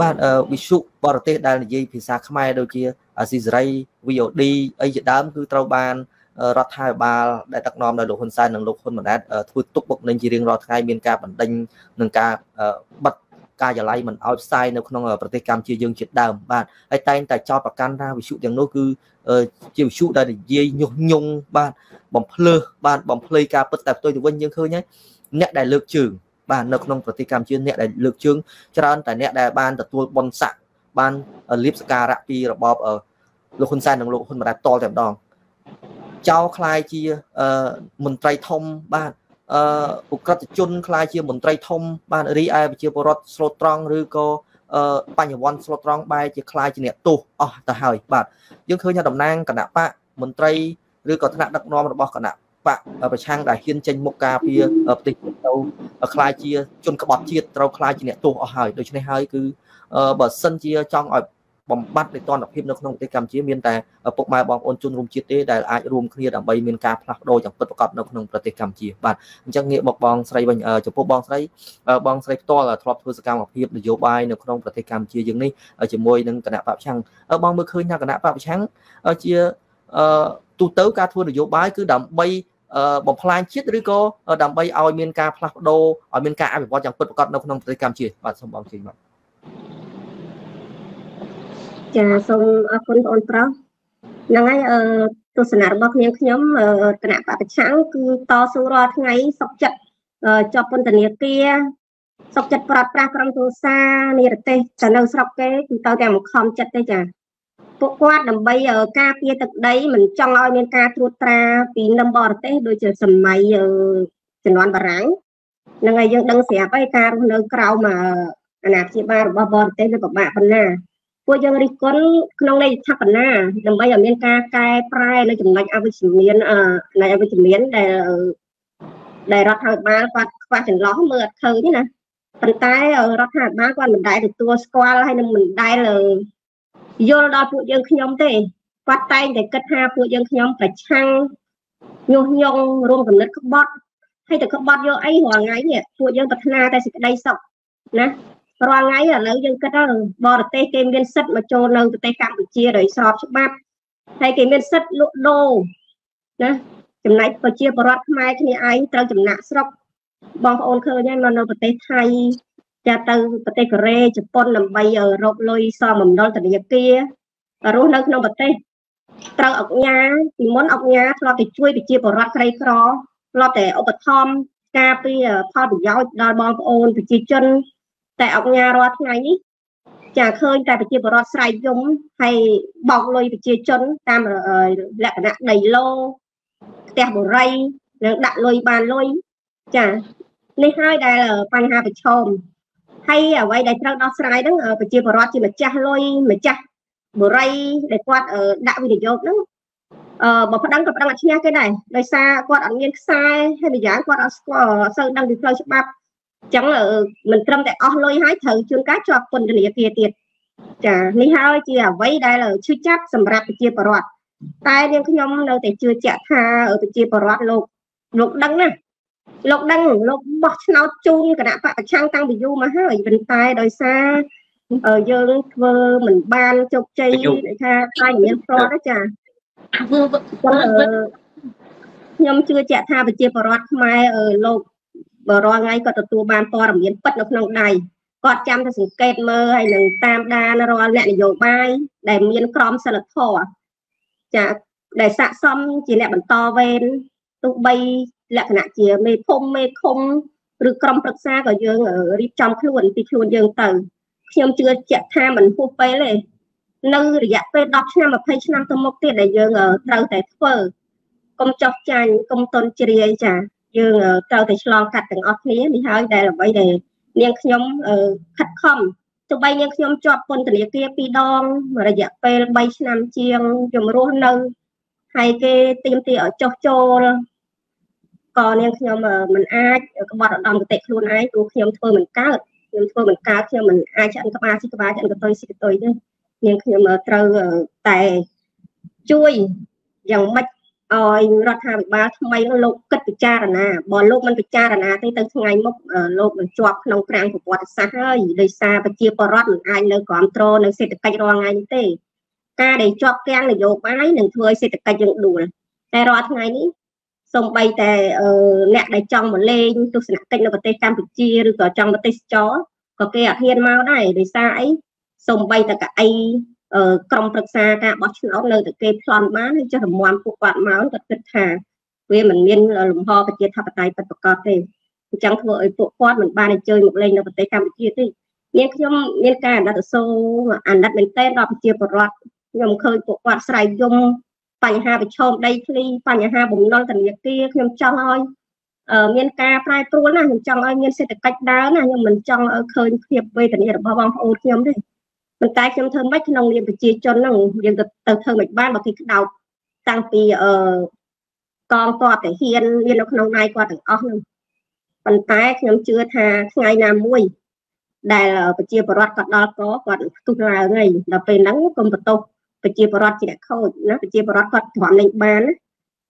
បាទវិសុបរទេសដែលនិយាយភាសាខ្មែរដូចជាអាស៊ីសេរី VOD អីជាដើមគឺត្រូវបានរដ្ឋាភិបាលដែលដឹកនាំដោយលោកហ៊ុនសែននិងលោកហ៊ុនម៉ាណែតធ្វើទុកបុកម្នេញជារៀងរាល់ថ្ងៃមានការបណ្ដេញនិងការបិទ ការិយាល័យមិនឲ្យផ្សាយនៅក្នុងប្រទេសកម្ពុជាយើងជាដើមបាទហើយតែងតែចោទប្រកាន់ថាវិសុទាំងនោះគឺជាវិសុដែលនិយាយញុះញង់បាទបំភ្លើសបាទបំភ្លៃការពិតតែផ្ទុយទៅវិញយើងឃើញហើយអ្នកដែលលើកជើងបាទនៅក្នុងប្រទេសកម្ពុជាអ្នកដែលលើកជើងច្រើនតែអ្នកដែលបានទទួលបនស័កបានលៀបសការៈពីរបបលោកហ៊ុនសែននិងលោកហ៊ុនម៉ាណែតតតែម្ដងចៅคล้ายជាមន្ត្រីធំបាទ អឺឧក្រិដ្ឋជនខ្លាយជាមន្ត្រីធំបានរីឯប្រជាពលរដ្ឋស្លូតត្រង់ឬក៏អឺបញ្ញវន្តស្លូតត្រង់បែរជាខ្លាយជាអ្នកទោសអស់ទៅហើយបាទយើងឃើញថាតំណាងគណៈបកមន្ត្រីឬក៏ថ្នាក់ដឹកនាំរបស់គណៈបកប្រឆាំងដែលហ៊ានចេញមុខការពារប្រទេសទៅខ្លាយជាជនក្បត់ជាតិត្រូវខ្លាយជាអ្នកទោសអស់ហើយដូច្នេះហើយគឺបើសិនជាចង់ឲ្យ បំបត្តិនៃតនភាពនៅក្នុងប្រទេសកម្ពុជាមានតែពុកម៉ែបងប្អូនជនរួមជាតិទេដែលអាចរួមគ្នាដើម្បីមានការផ្លាស់ប្ដូរយ៉ាងពិតប្រាកដនៅក្នុងប្រទេសកម្ពុជាបាទអញ្ចឹងងាកមកបងស្រីវិញចំពោះបងស្រីបងស្រីផ្ទាល់ធ្លាប់ធ្វើសកម្មភាពនយោបាយនៅក្នុងប្រទេសកម្ពុជាយើងនេះជាមួយនឹងគណៈបព្វឆាំងបងមើលឃើញថាគណៈបព្វឆាំងជាទូទៅការធ្វើនយោបាយគឺដើម្បីបំផ្លាញជាតិឬក៏ដើម្បីឲ្យមានការផ្លាស់ប្ដូរឲ្យមានការអភិវឌ្ឍយ៉ាងពិតប្រាកដនៅក្នុងប្រទេសកម្ពុជាបាទសូមបងជឿបាទ ចាសូមអរគុណបងប្រុសហ្នឹងហើយអឺទស្សនៈរបស់ខ្ញុំខ្ញុំគណៈបពប្រឆាំងគឺតស៊ូរាល់ថ្ងៃសុកចិត្តជាប់ពន្ធនាគារសុកចិត្តប្រាប់ប្រាស់ក្រុមគ្រួសារនិរទេសទៅនៅស្រុកគេគឺទៅតែមកខំចិត្តទេចាពួកគាត់ដើម្បីការពារទឹកដីមិនចង់ឲ្យមានការត្រួតត្រាពីនឹមបរទេសដូចជាសម័យជំនាន់បារាំងហ្នឹងហើយយើងដឹងស្រាប់ហើយការរស់នៅក្រៅមកអាណាព្យាបាលរបស់បរទេសវាពិបាកប៉ុណ្ណា ពួកយើងរិះគន់ក្នុងន័យថាកណាដើម្បីឲ្យមានការកែប្រែនៅចំណុចអវិជ្ជមានអឺអវិជ្ជមានដែលដែលរដ្ឋាភិបាលគាត់ខ្វះចន្លោះមើលអត់ឃើញណាប៉ុន្តែរដ្ឋាភិបាលគាត់មិនដែលទទួលស្គាល់ហើយនឹងមិនដែលយល់ដល់ពួកយើងខ្ញុំទេគាត់តែងតែគិតថាពួកយើងខ្ញុំប្រឆាំងញុះញង់រួមកំណត់ក្បត់ហើយតែក្បត់យកអីរាល់ថ្ងៃនេះពួកយើងប្រាថ្នាតែសេចក្តីសុខណា រាល់ថ្ងៃឥឡូវយើងគិតទៅបរទេសគេមានសិទ្ធិមកចូលនៅប្រទេសកម្ពុជាដោយស្របច្បាប់ហើយគេមានសិទ្ធិលក់ដូរណាចំណែកប្រជាពលរដ្ឋខ្មែរគ្នាឯងត្រូវចំណាក់ស្រុកបងប្អូនឃើញហើយមកនៅប្រទេសថៃចាទៅប្រទេសកូរ៉េជប៉ុនដើម្បីរកលុយសមមណ្ឌលធនាគាររស់នៅក្នុងប្រទេសត្រូវអុកញ៉ាពីមុនអុកញ៉ាធ្លាប់តែជួយប្រជាពលរដ្ឋក្រីក្រធ្លាប់តែឧបត្ថម្ភការពីផលប្រយោជន៍ដល់បងប្អូនប្រជាជន តែអង្គញារាល់ថ្ងៃនេះចាឃើញតែប្រជាពលរដ្ឋស្រែកយំហើយបោកលុយប្រជាជនតាមលក្ខណៈដីឡូផ្ទះបរិយនិងដាក់លុយបានលុយចានេះហើយដែលបញ្ហាប្រឈមហើយអ្វីដែលត្រូវដោះស្រាយហ្នឹងប្រជាពលរដ្ឋជាម្ចាស់លុយម្ចាស់បរិយដែលគាត់ដាក់វិនិយោគហ្នឹងអឺបើប្តឹងក៏ប្តឹងអត់ឈ្នះគេដែរដោយសារគាត់អត់មានខ្សែហើយម្យ៉ាងគាត់អត់ស្គាល់សូវដឹងពីផ្លូវច្បាប់ ចឹងមិនត្រឹមតែអស់លុយហើយត្រូវជួនកាលជាប់ពន្ធនាគារទៀតចានេះហើយជាអ្វីដែលឈឺចាប់សម្រាប់ប្រជាពលរដ្ឋតែនាងខ្ញុំនៅតែជឿជាក់ថាប្រជាពលរដ្ឋលោកលោកដឹងណាលោកដឹងលោកបោះឆ្នោតជូនគណៈបកប្រឆាំងតាំងពីយូរមកហើយប៉ុន្តែដោយសារយើងធ្វើមិនបានជោគជ័យថាខ្លាញ់មានប្រតចាខ្ញុំជឿជាក់ថាប្រជាពលរដ្ឋខ្មែរលោក រាល់ថ្ងៃគាត់ទទួលបានព័ត៌មានពិតនៅក្នុងដៃគាត់ចាំតែសង្កេតមើលហើយនឹងតាមដានរាល់អ្នកនយោបាយដែលមានក្រមសីលធម៌ចាដែលស័កសមជាអ្នកបន្តវេនទោះបីលក្ខណៈជាមេភូមិមេឃុំឬក្រុមប្រឹក្សាក៏យើងរៀបចំខ្លួនពីខ្លួនយើងទៅខ្ញុំជឿជាក់ថាមិនហួសពេលទេនៅរយៈពេល10ឆ្នាំ20ឆ្នាំទៅមុខទៀតដែលយើងត្រូវតែធ្វើកុំចោះចាញ់កុំតន់ជ្រាយចា យើងត្រូវតែឆ្លងកាត់ទាំងអស់គ្នានេះហើយដែលអ្វីដែលនាងខ្ញុំខិតខំទោះបីនាងខ្ញុំជាប់ពន្ធនាគារពីរដងរយៈពេល3ឆ្នាំជាងជំរស់នៅហើយគេទៀមទីឲ្យចុះចូលក៏នាងខ្ញុំមិនអាចក្បត់ឧត្តមគតិខ្លួនឯងព្រោះខ្ញុំធ្វើមិនកើតខ្ញុំធ្វើមិនកើតខ្ញុំមិនអាចឆ្អិនក្បាលស៊ីក្បាលឆ្អិនកតុយស៊ីកតុយទេនាងខ្ញុំត្រូវតែជួយយ៉ាងម៉េច ឲ្យរដ្ឋាភិបាលថ្មីនោះលោកគិតពិចារណាបើលោកមិនពិចារណាទេទៅថ្ងៃមុខលោកនឹងជាប់ក្នុងក្រាំងប្រវត្តិសាស្ត្រហើយដោយសារប្រជាពលរដ្ឋមិនអាចនៅគ្រប់គ្រងនៅសេដ្ឋកិច្ចរាល់ថ្ងៃនេះទេការដែលជាប់គាំងនយោបាយនឹងធ្វើឲ្យសេដ្ឋកិច្ចយើងដួលតែរាល់ថ្ងៃនេះសំបីតែអ្នកដែលចង់មកលេងទស្សនកិច្ចនៅប្រទេសកម្ពុជាឬក៏ចង់មកទេសចរក៏គេអត់ហ៊ានមកដែរដោយសារអីសំបីតែកៅអី ក្រុមប្រឹក្សាការបោះឆ្នោតនៅតែគេប្លន់បានហើយចុះរំមាំពួកគាត់មកគាត់គិតថាវាមិនមានលំហប្រជាធិបតេយ្យពិតប្រាកដទេអញ្ចឹងធ្វើឲ្យពួកគាត់មិនបានអញ្ជើញមកលេងនៅប្រទេសកម្ពុជាទេមានខ្ញុំមានការអាណិតអាសូរអាណិតមែនទែនដល់ប្រជាពលរដ្ឋខ្ញុំឃើញពួកគាត់ស្រែកយំបញ្ហាប្រឈមដីធ្លីបញ្ហាបំណុលធនាគារខ្ញុំចង់ឲ្យមានការប្រែប្រួលណាខ្ញុំចង់ឲ្យមានសេដ្ឋកិច្ចដើរណាខ្ញុំមិនចង់ឲ្យឃើញភាពវេទនារបស់បងប្អូនខ្ញុំទេ ប៉ុន្តែខ្ញុំធ្វើម៉េចក្នុងនាមប្រជាជនហ្នឹងយើងទៅទៅធ្វើម៉េចបានបើគេក្តោបតាំងពីអឺកងគាត់ទៅហ៊ានមាននៅក្នុងដៃគាត់ទាំងអស់ហ្នឹងប៉ុន្តែខ្ញុំជឿថាថ្ងៃណាមួយដែលប្រជាពលរដ្ឋគាត់ដល់កគាត់ផ្ទុះឡើងហើយដល់ពេលហ្នឹងកុំបន្ទោសប្រជាពលរដ្ឋជាអ្នកខូចណាប្រជាពលរដ្ឋគាត់ទ្រាំលេងបាន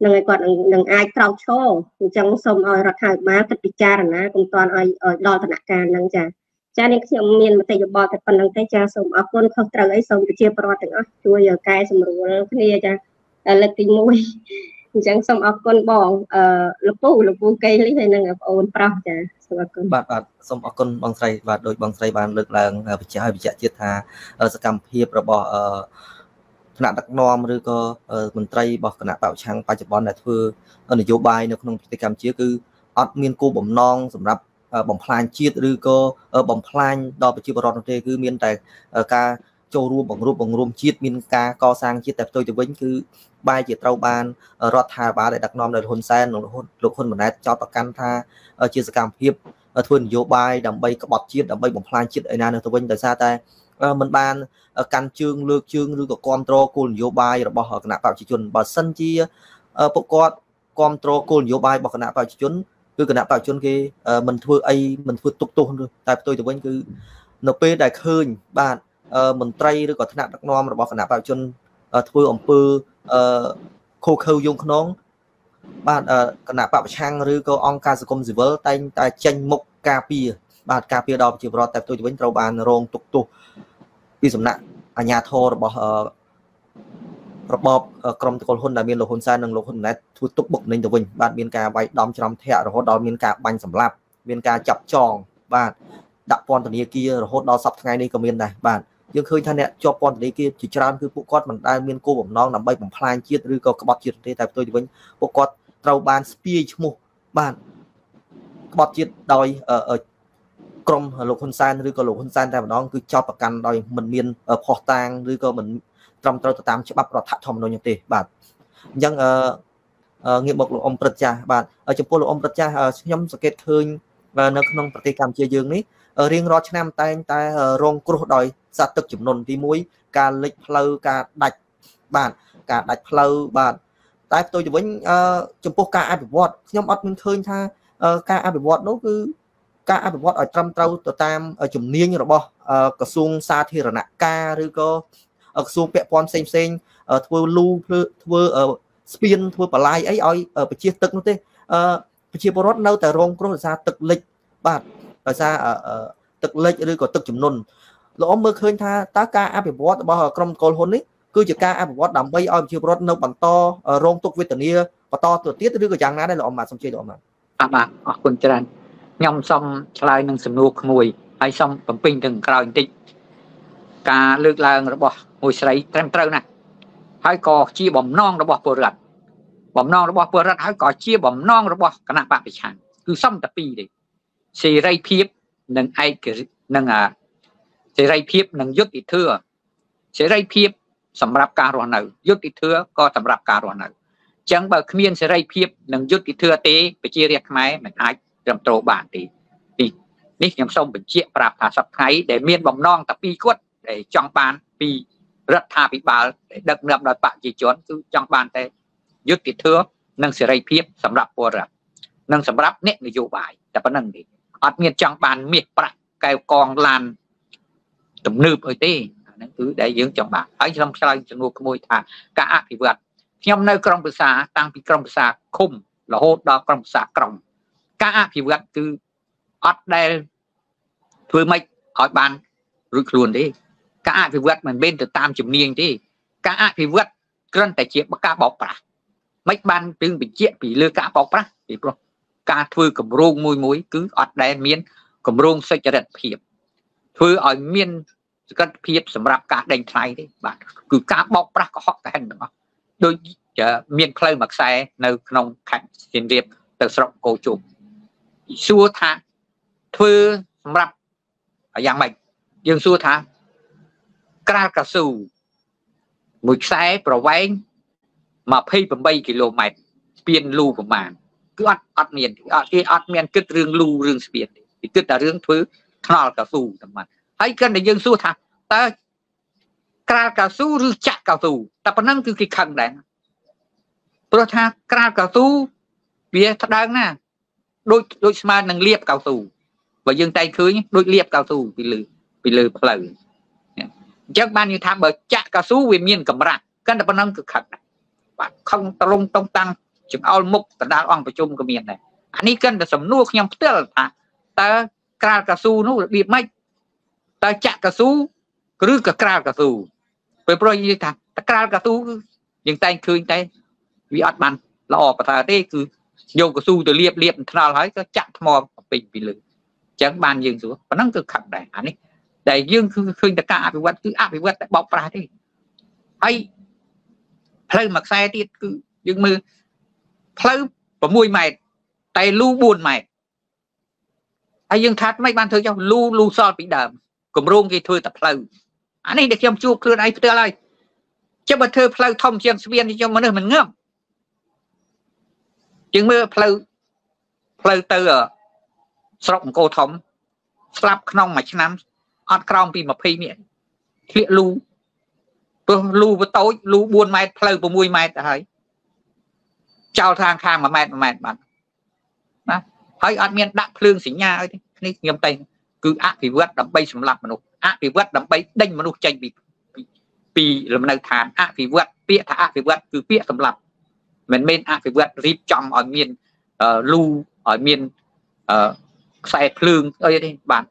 នឹងឲ្យគាត់នឹងអាចក្រោកឈរអញ្ចឹងសូមឲ្យរដ្ឋាភិបាលគិតពិចារណាកុំតាន់ឲ្យឲ្យដល់ដំណាក់កាលហ្នឹងចា ចានេះខ្ញុំមានមតិយោបល់តែប៉ុណ្្នឹងទេចាសូមអរគុណខុសត្រូវអីសូមប្រជាពលរដ្ឋទាំងអស់ជួយកែសម្រួលគ្នាចាលើកទី1អញ្ចឹងសូមអរគុណបងអឺលោកពូលោកពូកេលីហើយនឹងបងអូនប្រុសចាសូមអរគុណបាទបាទសូមអរគុណបងស្រីបាទដោយបងស្រីបានលើកឡើងបញ្ជាក់ឲ្យបញ្ជាក់ទៀតថាសកម្មភាពរបស់អឺគណៈដឹកនាំឬក៏មន្ត្រីរបស់គណៈបព្វឆាំងបច្ចុប្បន្នដែលធ្វើនយោបាយនៅក្នុងប្រទេសកម្ពុជាគឺអត់មានគោលបំណងសម្រាប់ បំផ្លាញជាតិឬក៏បំផ្លាញដល់ប្រជាពលរដ្ឋនោះទេគឺមានតែការចូលរួមបង្រួបបង្រួមជាតិមានការកសាងជាតិតែផ្ទុយទៅវិញគឺបែរជាត្រូវបានរដ្ឋាភិបាលដែលដឹកនាំដោយហ៊ុនសែននិងលោកហ៊ុនម៉ាណែតចោទប្រកាន់ថាជាសកម្មភាពធ្វើនយោបាយដើម្បីក្បត់ជាតិដើម្បីបំផ្លាញជាតិឯណានោះទៅវិញដោយសារតែมันបានកាន់ជើងលើកជើងឬក៏គ្រប់គ្រងគោលនយោបាយរបស់គណៈបព្វជិជនបើសិនជាពួកគាត់គ្រប់គ្រងគោលនយោបាយរបស់គណៈបព្វជិជន គឺគណៈបព្វជិជនគេមិនធ្វើអីមិនធ្វើទុកទោសតែផ្ទុយទៅវិញគឺនៅពេលដែលឃើញបាទមន្ត្រីឬក៏ថ្នាក់ដឹកនាំរបស់គណៈបព្វជិជនធ្វើអំពើខូខើយងខ្នងបាទគណៈបពប្រឆាំងឬក៏អង្គការសង្គមស៊ីវិលតែងតែចេញមុខការពារបាទការពារដល់ប្រជាពលរដ្ឋតែផ្ទុយទៅវិញត្រូវបានរងទុកទោសពីសំណាក់អាជ្ញាធររបស់ របបក្រមតកុលហ៊ុនដែលមានលោកហ៊ុនសែននិងលោកហ៊ុនម៉ាណែតធ្វើទុកបុកម្នេញទៅវិញបាទមានការវាយដំច្រំធាក់រហូតដល់មានការបាញ់សម្លាប់មានការចាប់ចងបាទដាក់ពន្ធនាគាររហូតដល់សប្តាហ៍ថ្ងៃនេះក៏មានដែរបាទយើងឃើញថាអ្នកជាប់ពន្ធនាគារជាច្រើនគឺពួកគាត់មិនដែលមានគោលបំណងដើម្បីបំផ្លាញជាតិឬក៏ក្បត់ជាតិទេតែផ្ទុយទៅវិញពួកគាត់ត្រូវបានស្ពាយឈ្មោះបាទក្បត់ជាតិដោយក្រមលោកហ៊ុនសែនឬក៏លោកហ៊ុនសែនតែម្ដងគឺចោទប្រកាន់ដោយមិនមានផុសតាងឬក៏មិន ត្រឹមត្រូវទៅតាមច្បាប់រដ្ឋធម្មនុញ្ញទេបាទអញ្ចឹងអឺងាកមកលោកអ៊ំព្រឹទ្ធចាស់បាទចំពោះលោកអ៊ំព្រឹទ្ធចាស់ខ្ញុំសង្កេតឃើញនៅក្នុងប្រទេសកម្ពុជាយើងនេះរៀងរាល់ឆ្នាំតែងតែរងគ្រោះដោយសត្វទឹកចំនួនទី1ការលិចផ្លូវការដាច់បាទការដាច់ផ្លូវបាទតែផ្ទុយទៅវិញចំពោះការអភិវឌ្ឍខ្ញុំអត់មានឃើញថាការអភិវឌ្ឍនោះគឺការអភិវឌ្ឍឲ្យត្រឹមត្រូវទៅតាមជំនាញរបស់ក្រសួងសាធារណការឬក៏ ក្រសួងពាក់ព័ន្ធផ្សេងផ្សេងធ្វើលូធ្វើធ្វើស្ពានធ្វើបលាយអីឲ្យប្រជាទឹកនោះទេប្រជាពលរដ្ឋនៅតែរងគ្រោះដោយសារទឹកលិចបាទដោយសារទឹកលិចឬក៏ទឹកជំនន់លោកអ៊ំមើលឃើញថាតើការអភិវឌ្ឍរបស់ក្រុមកុលហ៊ុននេះគឺជាការអភិវឌ្ឍដើម្បីឲ្យប្រជាពលរដ្ឋនៅបន្តរងទុក្ខវេទនាបន្តទៅទៀតឬក៏យ៉ាងណាដែរលោកអ៊ំបាទសូមជឿលោកអ៊ំបាទបាទអរគុណច្រើនខ្ញុំសូមឆ្លើយនឹងសំណួរក្មួយហើយសូមបំពេញទៅក្រោយបន្តិចការលើកឡើងរបស់ មួយស្រីត្រឹមត្រូវណាស់ហើយក៏ជាបំណងរបស់ពលរដ្ឋបំណងរបស់ពលរដ្ឋហើយក៏ជាបំណងរបស់គណៈបព្វប្រឆាំងគឺសំតែពីរទេសេរីភាពនិងឯកនិងសេរីភាពនិងយុត្តិធម៌សេរីភាពសម្រាប់ការរស់នៅយុត្តិធម៌ក៏សម្រាប់ការរស់នៅអញ្ចឹងបើគ្មានសេរីភាពនិងយុត្តិធម៌ទេប្រជារាស្ត្រខ្មែរមិនអាចត្រឹមត្រូវបានទេនេះនេះខ្ញុំសូមបញ្ជាក់ប្រាប់ថាសប្តាហ៍ដែលមានបំណងតែពីរគាត់ដែលចង់បានពី រដ្ឋាភិបាលដែលដឹកនាំដោយប្រជាជនគឺចង់បានតែយុត្តិធម៌និងសេរីភាពសម្រាប់ពលរដ្ឋនិងសម្រាប់អ្នកនយោបាយតែប៉ុណ្្នឹងទេអត់មានចង់បានមាសប្រាក់កែវកងឡានទំនើបអីទេហ្នឹងគឺដែលយើងចង់បានហើយខ្ញុំឆ្លើយចំនួនក្មួយថាការអភិវឌ្ឍខ្ញុំនៅក្រុងភាសាតាំងពីក្រុងភាសាឃុំរហូតដល់ក្រុងភាសាក្រុងការអភិវឌ្ឍគឺអត់ដែលធ្វើម៉េចឲ្យបានរួចខ្លួនទេ ការអភិវឌ្ឍមិនមែនទៅតាមជំនាញទេការអភិវឌ្ឍគ្រាន់តែជាការបោកប្រាស់មិនបានពឹងបញ្ជាក់ពីលើការបោកប្រាស់ពីព្រោះការធ្វើគម្រោងមួយមួយគឺអត់ដែលមានគម្រោងសុចរិតភាពធ្វើឲ្យមានសកលភាពសម្រាប់ការដេញថ្លៃទេបាទគឺការបោកប្រាស់កុហកកហិនទាំងអស់ដូចមានផ្លូវមួយខ្សែនៅក្នុងខេត្តសៀនរាបទៅស្រុកកោជុំសួរថាធ្វើសម្រាប់យ៉ាងម៉េចយើងសួរថា ក្រាលកស៊ូមួយខ្សែប្រវែង28គីឡូម៉ែត្រស្ពានលូប្រមាណគឺអត់អត់មានអត់គេអត់មានគិតរឿងលូរឿងស្ពានទេគិតតែរឿងធ្វើថ្នល់កស៊ូតែមិនហើយគិតតែយើងសួរថាតើក្រាលកស៊ូឬចាក់កស៊ូតែប៉ុណ្ណឹងគឺគេខឹងដែរព្រោះថាក្រាលកស៊ូវាថ្ដើងណាដូចដូចស្មើនឹងលៀបកៅស៊ូបើយើងតែឃើញដូចលៀបកៅស៊ូពីលើពីលើផ្លូវ អញ្ចឹងបាននិយាយថាបើចាក់កៅស៊ូវាមានកម្រាស់កាន់តែប៉ុណ្ណឹងគឺខឹកបាទខឹងត្រង់តុងតាំងចង្អុលមុខកណ្ដាលអង្គប្រជុំក៏មានដែរអានេះកាន់តែសំណួរខ្ញុំផ្ទាល់ថាតើក្រាលកៅស៊ូនោះរបៀបម៉េចតើចាក់កៅស៊ូឬក៏ក្រាលកៅស៊ូពេលព្រោះនិយាយថាតក្រាលកៅស៊ូយើងតែងឃើញតែវាអត់បានល្អប្រសើរទេគឺយកកស៊ូទៅលាបលាបថ្នល់ហើយក៏ចាក់ថ្មពេញពីលើអញ្ចឹងបានយើងសួរប៉ុណ្ណឹងគឺខឹកដែរអានេះ ដែលយើងគឺឃើញតការអភិវឌ្ឍគឺអភិវឌ្ឍតែបោកប្រាស់ទេហើយផ្លូវមួយខ្សែទៀតគឺយើងមើលផ្លូវ6ម៉ែត្រតែលូ4ម៉ែត្រហើយយើងថាថ្មីបានធ្វើចុះលូលូសល់ពីដើមគម្រោងគេធ្វើតែផ្លូវអានេះដែលខ្ញុំជួបខ្លួនឯងផ្ទាល់ហើយចុះបើធ្វើផ្លូវធំជាងស្ពានខ្ញុំមនុស្សមិនងើបជាងមើលផ្លូវផ្លូវទៅស្រុកអង្គរធំស្លាប់ក្នុងមួយឆ្នាំ អត់ក្រោមពី20នាក់ធ្លាក់លូព្រោះលូបតូចលូ4ម៉ែត្រផ្លូវ6ម៉ែត្រទៅហើយចោលខាងខាង1ម៉ែត្រ1ម៉ែត្របាត់ណាហើយអត់មានដាក់ភ្លើងសញ្ញាអីទេនេះខ្ញុំតែគឺអភិវឌ្ឍដើម្បីសម្លាប់មនុស្សអភិវឌ្ឍដើម្បីដេញមនុស្សចេញពីពីលំនៅឋានអភិវឌ្ឍពាក្យថាអភិវឌ្ឍគឺពាក្យសម្លាប់មិនមែនអភិវឌ្ឍរៀបចំឲ្យមានលូឲ្យមានខ្សែភ្លើងអីទេបាទ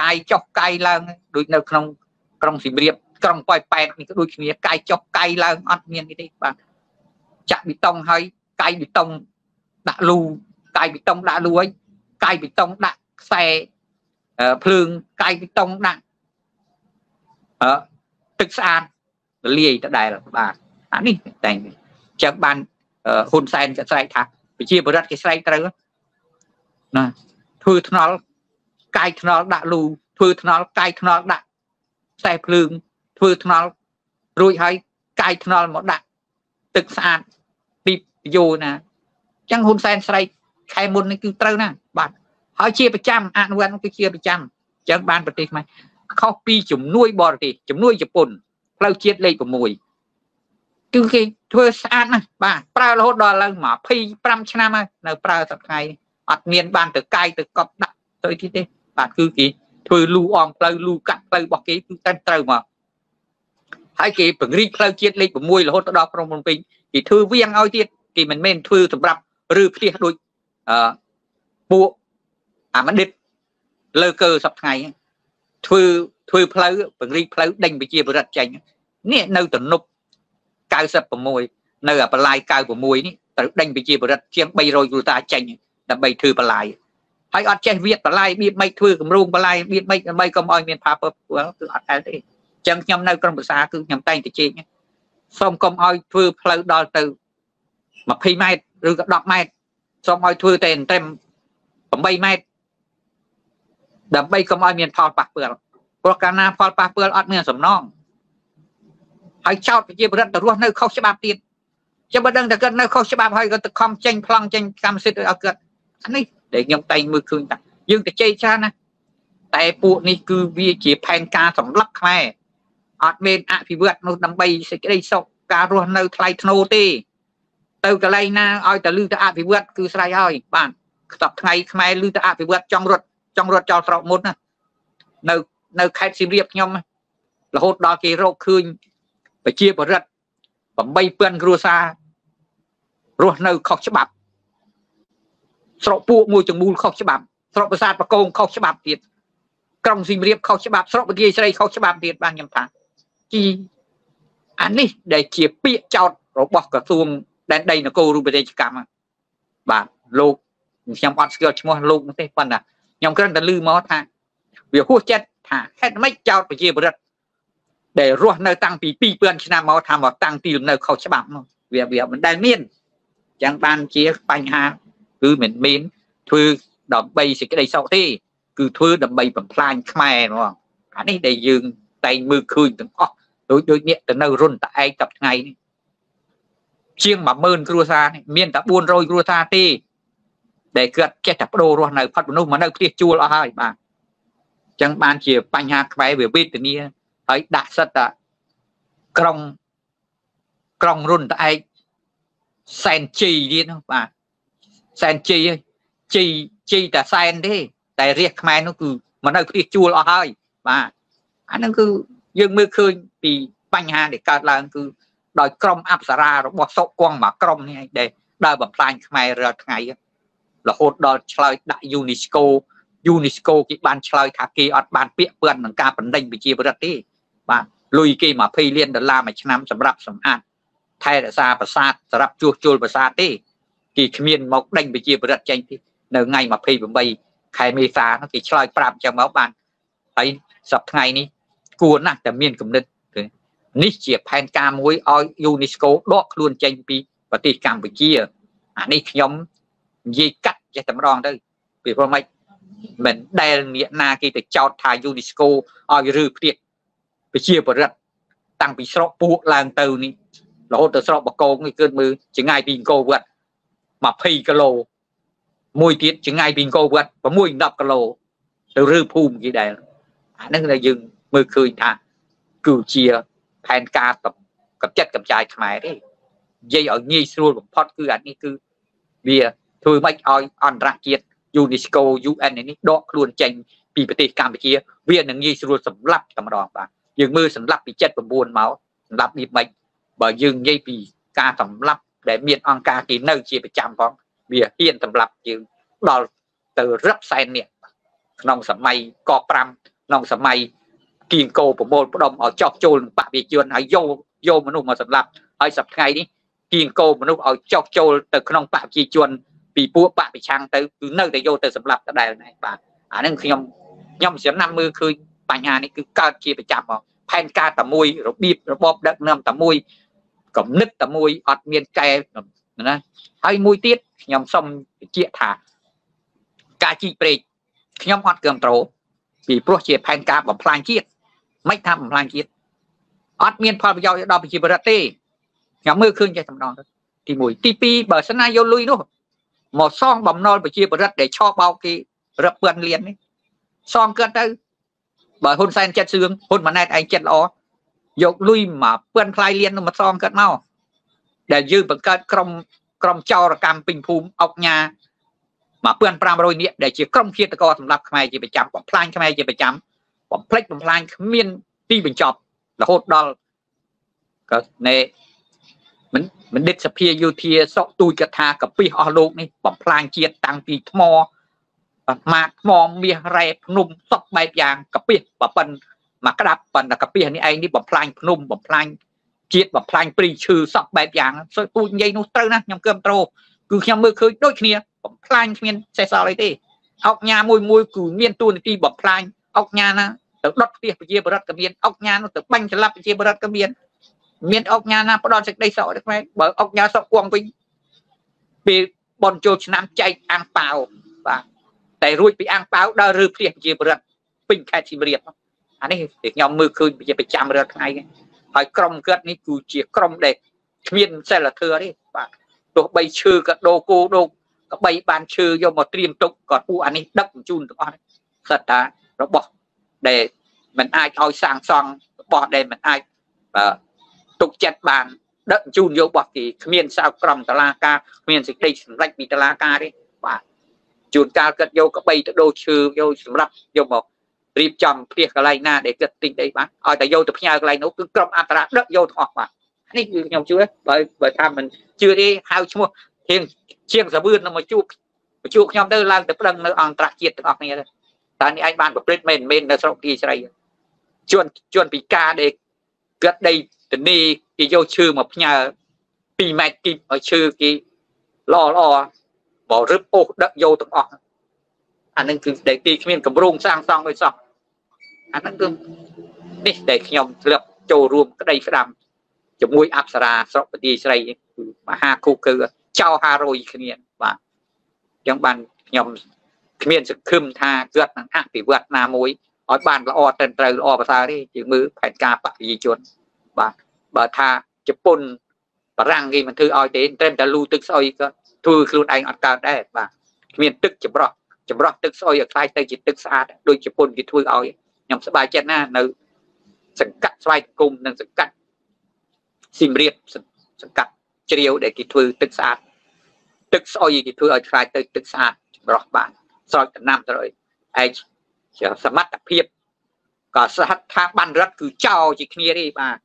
កាយចុះកាយឡើងដូចនៅក្នុងក្រុងសៀមរាបក្រុងប៉ោយប៉ែតនេះក៏ដូចគ្នាកាយចុះកាយឡើងអត់មានទេបាទចាក់ប៊ីតុងហើយកាយប៊ីតុងដាក់លូកាយប៊ីតុងដាក់លូហើយកាយប៊ីតុងដាក់ខ្សែភ្លើងកាយប៊ីតុងដាក់អឺទឹកស្អាតលាយទៅដែរបាទអានេះតែអញ្ចឹងបានហ៊ុនសែនក៏ស្រែកថាប្រជាពលរដ្ឋគេស្រែកត្រូវណាធ្វើថ្នល់ កាយថ្នល់ដាក់លូធ្វើថ្នល់កាយថ្នល់ដាក់ខ្សែភ្លើងធ្វើថ្នល់រួចហើយកាយថ្នល់មកដាក់ទឹកស្អាតពីយោណាអញ្ចឹងហ៊ុនសែនស្រែកខែមុននេះគឺត្រូវណាបាទហើយជាប្រចាំអនុវត្តគឺជាប្រចាំអញ្ចឹងបានប្រទេសខ្មែរខុសពីជំនួយបរទេសជំនួយជប៉ុនផ្លូវជាតិលេខ6គឺគេធ្វើស្អាតណាស់បាទប្រើរហូតដល់ឡើង25ឆ្នាំហើយនៅប្រើសប្តាហ៍អត់មានបានទៅកាយទៅកប់ដាក់ទៅទីទេ បាទគឺគេធ្វើលូអងផ្លូវលូកាត់ផ្លូវរបស់គេគឺតែត្រូវមកហើយគេពង្រីកផ្លូវជាតិលេខ6រហូតដល់ក្រុងភ្នំពេញគេធ្វើវៀងឲ្យទៀតគេមិនមែនធ្វើសម្រាប់ឬផ្ទះដូចអឺពួកអាមនិតលើកើសប្ថ្ងៃធ្វើធ្វើផ្លូវពង្រីកផ្លូវដេញប្រជាពលរដ្ឋចេញនេះនៅទំនប់96នៅអាបលាយ96នេះត្រូវដេញប្រជាពលរដ្ឋជាង300គ្រួសារចេញដើម្បីធ្វើបលាយ ហើយអត់ចេះវាបបលាយបៀបមិនធ្វើគម្រោងបលាយបៀបមិនដើម្បីកុំឲ្យមានផាពើគឺអត់ដែរទេអញ្ចឹងខ្ញុំនៅក្រុមប្រសាគឺខ្ញុំតែងតែជែកសូមកុំឲ្យធ្វើផ្លូវដល់ទៅ20ម៉ែត្រឬក៏10ម៉ែត្រសូមឲ្យធ្វើតែត្រឹម8ម៉ែត្រដើម្បីកុំឲ្យមានផលប៉ះពាល់ព្រោះកាលណាផលប៉ះពាល់អត់មានសំណងហើយចោតប្រជាប្រដ្ឋទៅរស់នៅខុសច្បាប់ទៀតចាំបើដឹងតែគាត់នៅខុសច្បាប់ហើយគាត់ទៅខំចេញប្លង់ចេញកម្មសិទ្ធិឲ្យគាត់អានេះ ដែលខ្ញុំតែងមើលឃើញតាយើងទៅជ័យច្រើនណាតែពួកនេះគឺវាជាផែនការសម្លឹកខ្មែរអត់មានអភិវឌ្ឍនោះដើម្បីសេចក្តីសុខការរស់នៅថ្លៃធ្នូទេ ទៅកន្លែងណាឲ្យតែលឺទៅអភិវឌ្ឍគឺស្រេចហើយបាទខ្សឹបថ្ងៃខ្មែរលឺទៅអភិវឌ្ឍចង់រត់ចង់រត់ចោលស្រុកមុនណានៅនៅខេត្តសៀមរាបខ្ញុំរហូតដល់គេរកឃើញប្រជាពលរដ្ឋ8000គ្រួសាររស់នៅខុសច្បាប់ ស្រុកពួកមួយចំនួនខុសច្បាប់ស្រុកប្រាសាទបកងខុសច្បាប់ទៀតក្រុងសៀមរាបខុសច្បាប់ស្រុកបកាយស្រីខុសច្បាប់ទៀតបានខ្ញុំថាជីអានេះដែលជាពាក្យចោតរបស់ក្រសួងដែនដីនគររូបពាណិជ្ជកម្មបាទលោកខ្ញុំអត់ស្គាល់ឈ្មោះលោកទេប៉ុន្តែខ្ញុំគ្រាន់តែឮមកថាវាហួសចិត្តថាហេតុម៉េចចោតប្រជាពលរដ្ឋដែលរស់នៅតាំងពី2000ឆ្នាំមកថាមកតាំងទីលំនៅខុសច្បាប់នោះវាវាមិនដែលមានអញ្ចឹងបានជាបញ្ហា គឺមិនមានធ្វើដើម្បីសេចក្តីសុខទេគឺធ្វើដើម្បីបំផ្លាញខ្មែរហ្មងអានេះដែលយើងតែងមើលឃើញទាំងអស់ដូចដូចនេះទៅនៅរុនតឯកតថ្ងៃនេះជាង10000គ្រួសារនេះមានតែ400គ្រួសារទេដែលគាត់ចេះតែបដូររស់នៅផាត់មនុស្សមកនៅផ្ទះជួលអស់ហើយបាទអញ្ចឹងបានជាបញ្ហាខ្មែរវាវេទនាហើយដាក់សិតតាក្រុងក្រុងរុនត្អែកសែនជីទៀតនោះបាទ សែនជីជីជីតាសែនទេតែរាជខ្មែរនោះគឺមកនៅផ្ទះជួលអស់ហើយបាទអាហ្នឹងគឺយើងមើលឃើញពីបញ្ហាដែលកើតឡើងគឺដោយក្រុមអប្សរារបស់សុកគង់មកក្រុមនេះដែលដើរបំផ្លាញខ្មែររាល់ថ្ងៃរហូតដល់ឆ្លើយដាក់ UNESCO UNESCO គេបានឆ្លើយថាគេអត់បានពាក្យពាន់នឹងការបណ្ដេញប្រជាប្រដ្ឋទេបាទលុយគេ20លានដុល្លារមួយឆ្នាំសម្រាប់សម្អាតថែរក្សាប្រាសាទសម្រាប់ជួសជុលប្រាសាទទេ គេគ្មានមកដេញប្រជាប្រដ្ឋចេញទេនៅថ្ងៃ28ខែមេសានោះគេឆ្លើយប្រាប់ចឹងមកបានហើយសប្តាហ៍ថ្ងៃនេះគួរណាស់តែមានគំនិតនេះជាផែនការមួយឲ្យ UNESCO ដកខ្លួនចេញពីប្រទេសកម្ពុជាអានេះខ្ញុំនិយាយកាត់ចេះតែម្ដងទៅពីព្រោះមិនមិនដែលអ្នកណាគេទៅចោទថា UNESCO ឲ្យឬផ្ទះប្រជាពលរដ្ឋតាំងពីស្រុកពួកឡើងទៅនេះរហូតទៅស្រុកបកងនេះគឺមើលចងាយពីអង្គរវត្ត 20គីឡូមួយទៀតចងាយពីអង្គរវត្ត6 10គីឡូទៅឬភូមិគេដែរអាហ្នឹងដែលយើងមើលឃើញថាគឺជាផែនការកំចិត្តកំចាយខ្មែរទេនិយាយឲ្យងាយស្រួលបំផុតគឺអានេះគឺវាធ្វើម៉េចឲ្យអន្តរជាតិ UNESCO UN នេះដកខ្លួនចេញពីប្រទេសកម្ពុជាវានឹងងាយស្រួលសម្លាប់តែម្ដងបាទយើងមើលសម្លាប់ពី79មកសម្លាប់នេះមិនបើយើងនិយាយពីការសម្លាប់ ដែលមានអង្គការគេនៅជាប្រចាំផងវាហ៊ានសម្លាប់យើងដល់ទៅរឹបសែននេះក្នុងសម័យក5ក្នុងសម័យគៀងគោប្រមូលផ្ដុំឲ្យចោះចូលនឹងបពាជនហើយយកយកមនុស្សមកសម្លាប់ហើយសប្តាហ៍នេះគៀងគោមនុស្សឲ្យចោះចូលទៅក្នុងបពាជនពីពួកបពប្រឆាំងទៅគឺនៅតែយកទៅសម្លាប់ដដែលហ្នឹងបាទអាហ្នឹងខ្ញុំខ្ញុំចំណាំមើលឃើញបញ្ហានេះគឺកើតជាប្រចាំមកផែនការតែមួយរបៀបរបបដឹកនាំតែមួយ គំនិតតែមួយអត់មានកែណាហើយមួយទៀតខ្ញុំសូមបញ្ជាក់ថា ការជីកព្រែកខ្ញុំអត់គ្រប់ត្រូលពីព្រោះជាផែនការបំផ្លាញជាតិមិនថាបំផ្លាញជាតិអត់មានផលប្រយោជន៍ដល់ប្រជាពលរដ្ឋទេខ្ញុំមើលឃើញចេះតែម្ដងទី1ទី2បើសិនណាយកលុយនោះមកសងបំណុលប្រជាពលរដ្ឋដែលឆោបោកគេរឹបពឿនលៀននេះសងគាត់ទៅបើហ៊ុនសែនចិត្តសឿងហ៊ុនម៉ាណែតឯងចិត្តល្អ យកលុយមកពឿនផ្លាយលៀនមកសងគាត់មកដែលយើងបង្កើតក្រុមក្រុមចោរកម្មពេញភូមិអុកញ៉ា1500នាក់ដែលជាក្រុមឃាតករសម្រាប់ខ្មែរជាប្រចាំបំផ្លាញខ្មែរជាប្រចាំបំផ្លិចបំផ្លាញគ្មានទីបញ្ចប់រហូតដល់ក៏ណែមិនមិនដិតសភាយោធាសក់ទូចកថាកពីអស់លោកនេះបំផ្លាញជាតិតាំងពីថ្មម៉ាកថ្មមាសរ៉ែភ្នំសពបែបយ៉ាងកពីបបិន មកក្តាប់ប៉ុន្តែកពីនេះឯងនេះបំផ្លាញភ្នំបំផ្លាញជាតិបំផ្លាញព្រីឈើសពបែបយ៉ាងសូវពូនិយាយនោះត្រូវណាខ្ញុំគ្រប់ត្រូគឺខ្ញុំមើលឃើញដូចគ្នាបំផ្លាញគ្មានសេះសល់អីទេអុកញ៉ាមួយមួយគឺមានទួនាទីបំផ្លាញអុកញ៉ាណាទៅដុតផ្ទះប្រជាបរិវត្តក៏មានអុកញ៉ានោះទៅបាញ់ច្រឡាប់ប្រជាបរិវត្តក៏មានមានអុកញ៉ាណាផ្ដល់សេចក្តីសុខដល់ខ្មែរបើអុកញ៉ាសុខគង់វិញពេលបនចូលឆ្នាំចែកអាំងប៉ាវបាទតែរួចពីអាំងប៉ាវដល់ឬផ្ទះប្រជាបរិវត្តពេញខេត្តសៀមរាប អានេះខ្ញុំមើលឃើញជាប្រចាំរាល់ថ្ងៃហើយក្រុមគាត់នេះគឺជាក្រុមដែលគ្មានសិលធម៌ទេបាទទោះបីឈើក៏ដូគោដូកក្បីបានឈើយកមកត្រៀមទុកក៏ពួកអានេះដឹកជូនទាំងអស់សិតថារបស់ដែលមិនអាចឲ្យសាងសង់របស់ដែលមិនអាចទុកចិត្តបានដឹកជូនយករបស់គេគ្មានសៅក្រមតឡាការគ្មានសេចក្តីសម្រេចពីតឡាការទេបាទជួនកាលគាត់យកក្បីទៅដូរឈើយកសម្រាប់យកមក រៀបចំផ្ទះកន្លែងណាដែលគាត់ទិញអីបានឲ្យតែយកទៅផ្ញើកន្លែងនោះគឺក្រុមអន្តរដឹកយកទាំងអស់បាទនេះគឺខ្ញុំជឿបើបើថាមិនជឿទេហៅឈ្មោះធៀងជាងសាវឿននឹងមកជួបមកជួបខ្ញុំទៅឡើងទៅប្តឹងនៅអន្តរជាតិទាំងអស់គ្នាទៅតើនេះឯងបានប្រព្រឹត្តមែនមែននៅស្រុកទីស្រីជួនជួនពីការដែលគាត់ដីទនីគេយកឈើមកផ្ញើ2ម៉ែត្រទីឲ្យឈើគេល្អល្អបើរឹបអូសដឹកយកទាំងអស់អានឹងគឺដែលគេគ្មានកម្រងសាងសង់ឲ្យសោះ អានឹងគឺនេះដែលខ្ញុំធ្លាប់ចូលរួមក្តីក្តាំជាមួយអប្សរាស្រុកពទាស្រីគឺមហាគូគឺចៅ500គ្នាបាទអញ្ចឹងបានខ្ញុំគ្មានសង្ឃឹមថាគាត់នឹងអភិវឌ្ឍណាមួយឲ្យបានល្អត្រឹមត្រូវល្អប្រសើរទេជាងមើលផែនការបព្វជិជនបាទបើថាជប៉ុនបារាំងគេមិនធ្វើឲ្យទេត្រឹមតែលូទឹកស្អុយក៏ធ្វើខ្លួនឯងអត់កើតដែរបាទគ្មានទឹកចម្រោះចម្រោះទឹកស្អុយឲ្យខ្លាយទៅជាទឹកស្អាតដូចជប៉ុនគេធ្វើឲ្យ ខ្ញុំសប្បាយចិត្តណានៅសង្កាត់ស្វាយគុំនិងសង្កាត់ស៊ីមរៀបសង្កាត់ជ្រាវដែលគេធ្វើទឹកស្អាតទឹកស្អុយគេធ្វើឲ្យខ្លាយទៅទឹកស្អាតចម្រោះបានស្រោចដំណាំទៅឯងសមត្ថភាពក៏សហថាបានរដ្ឋគឺចោលជាគ្នាទេបាទ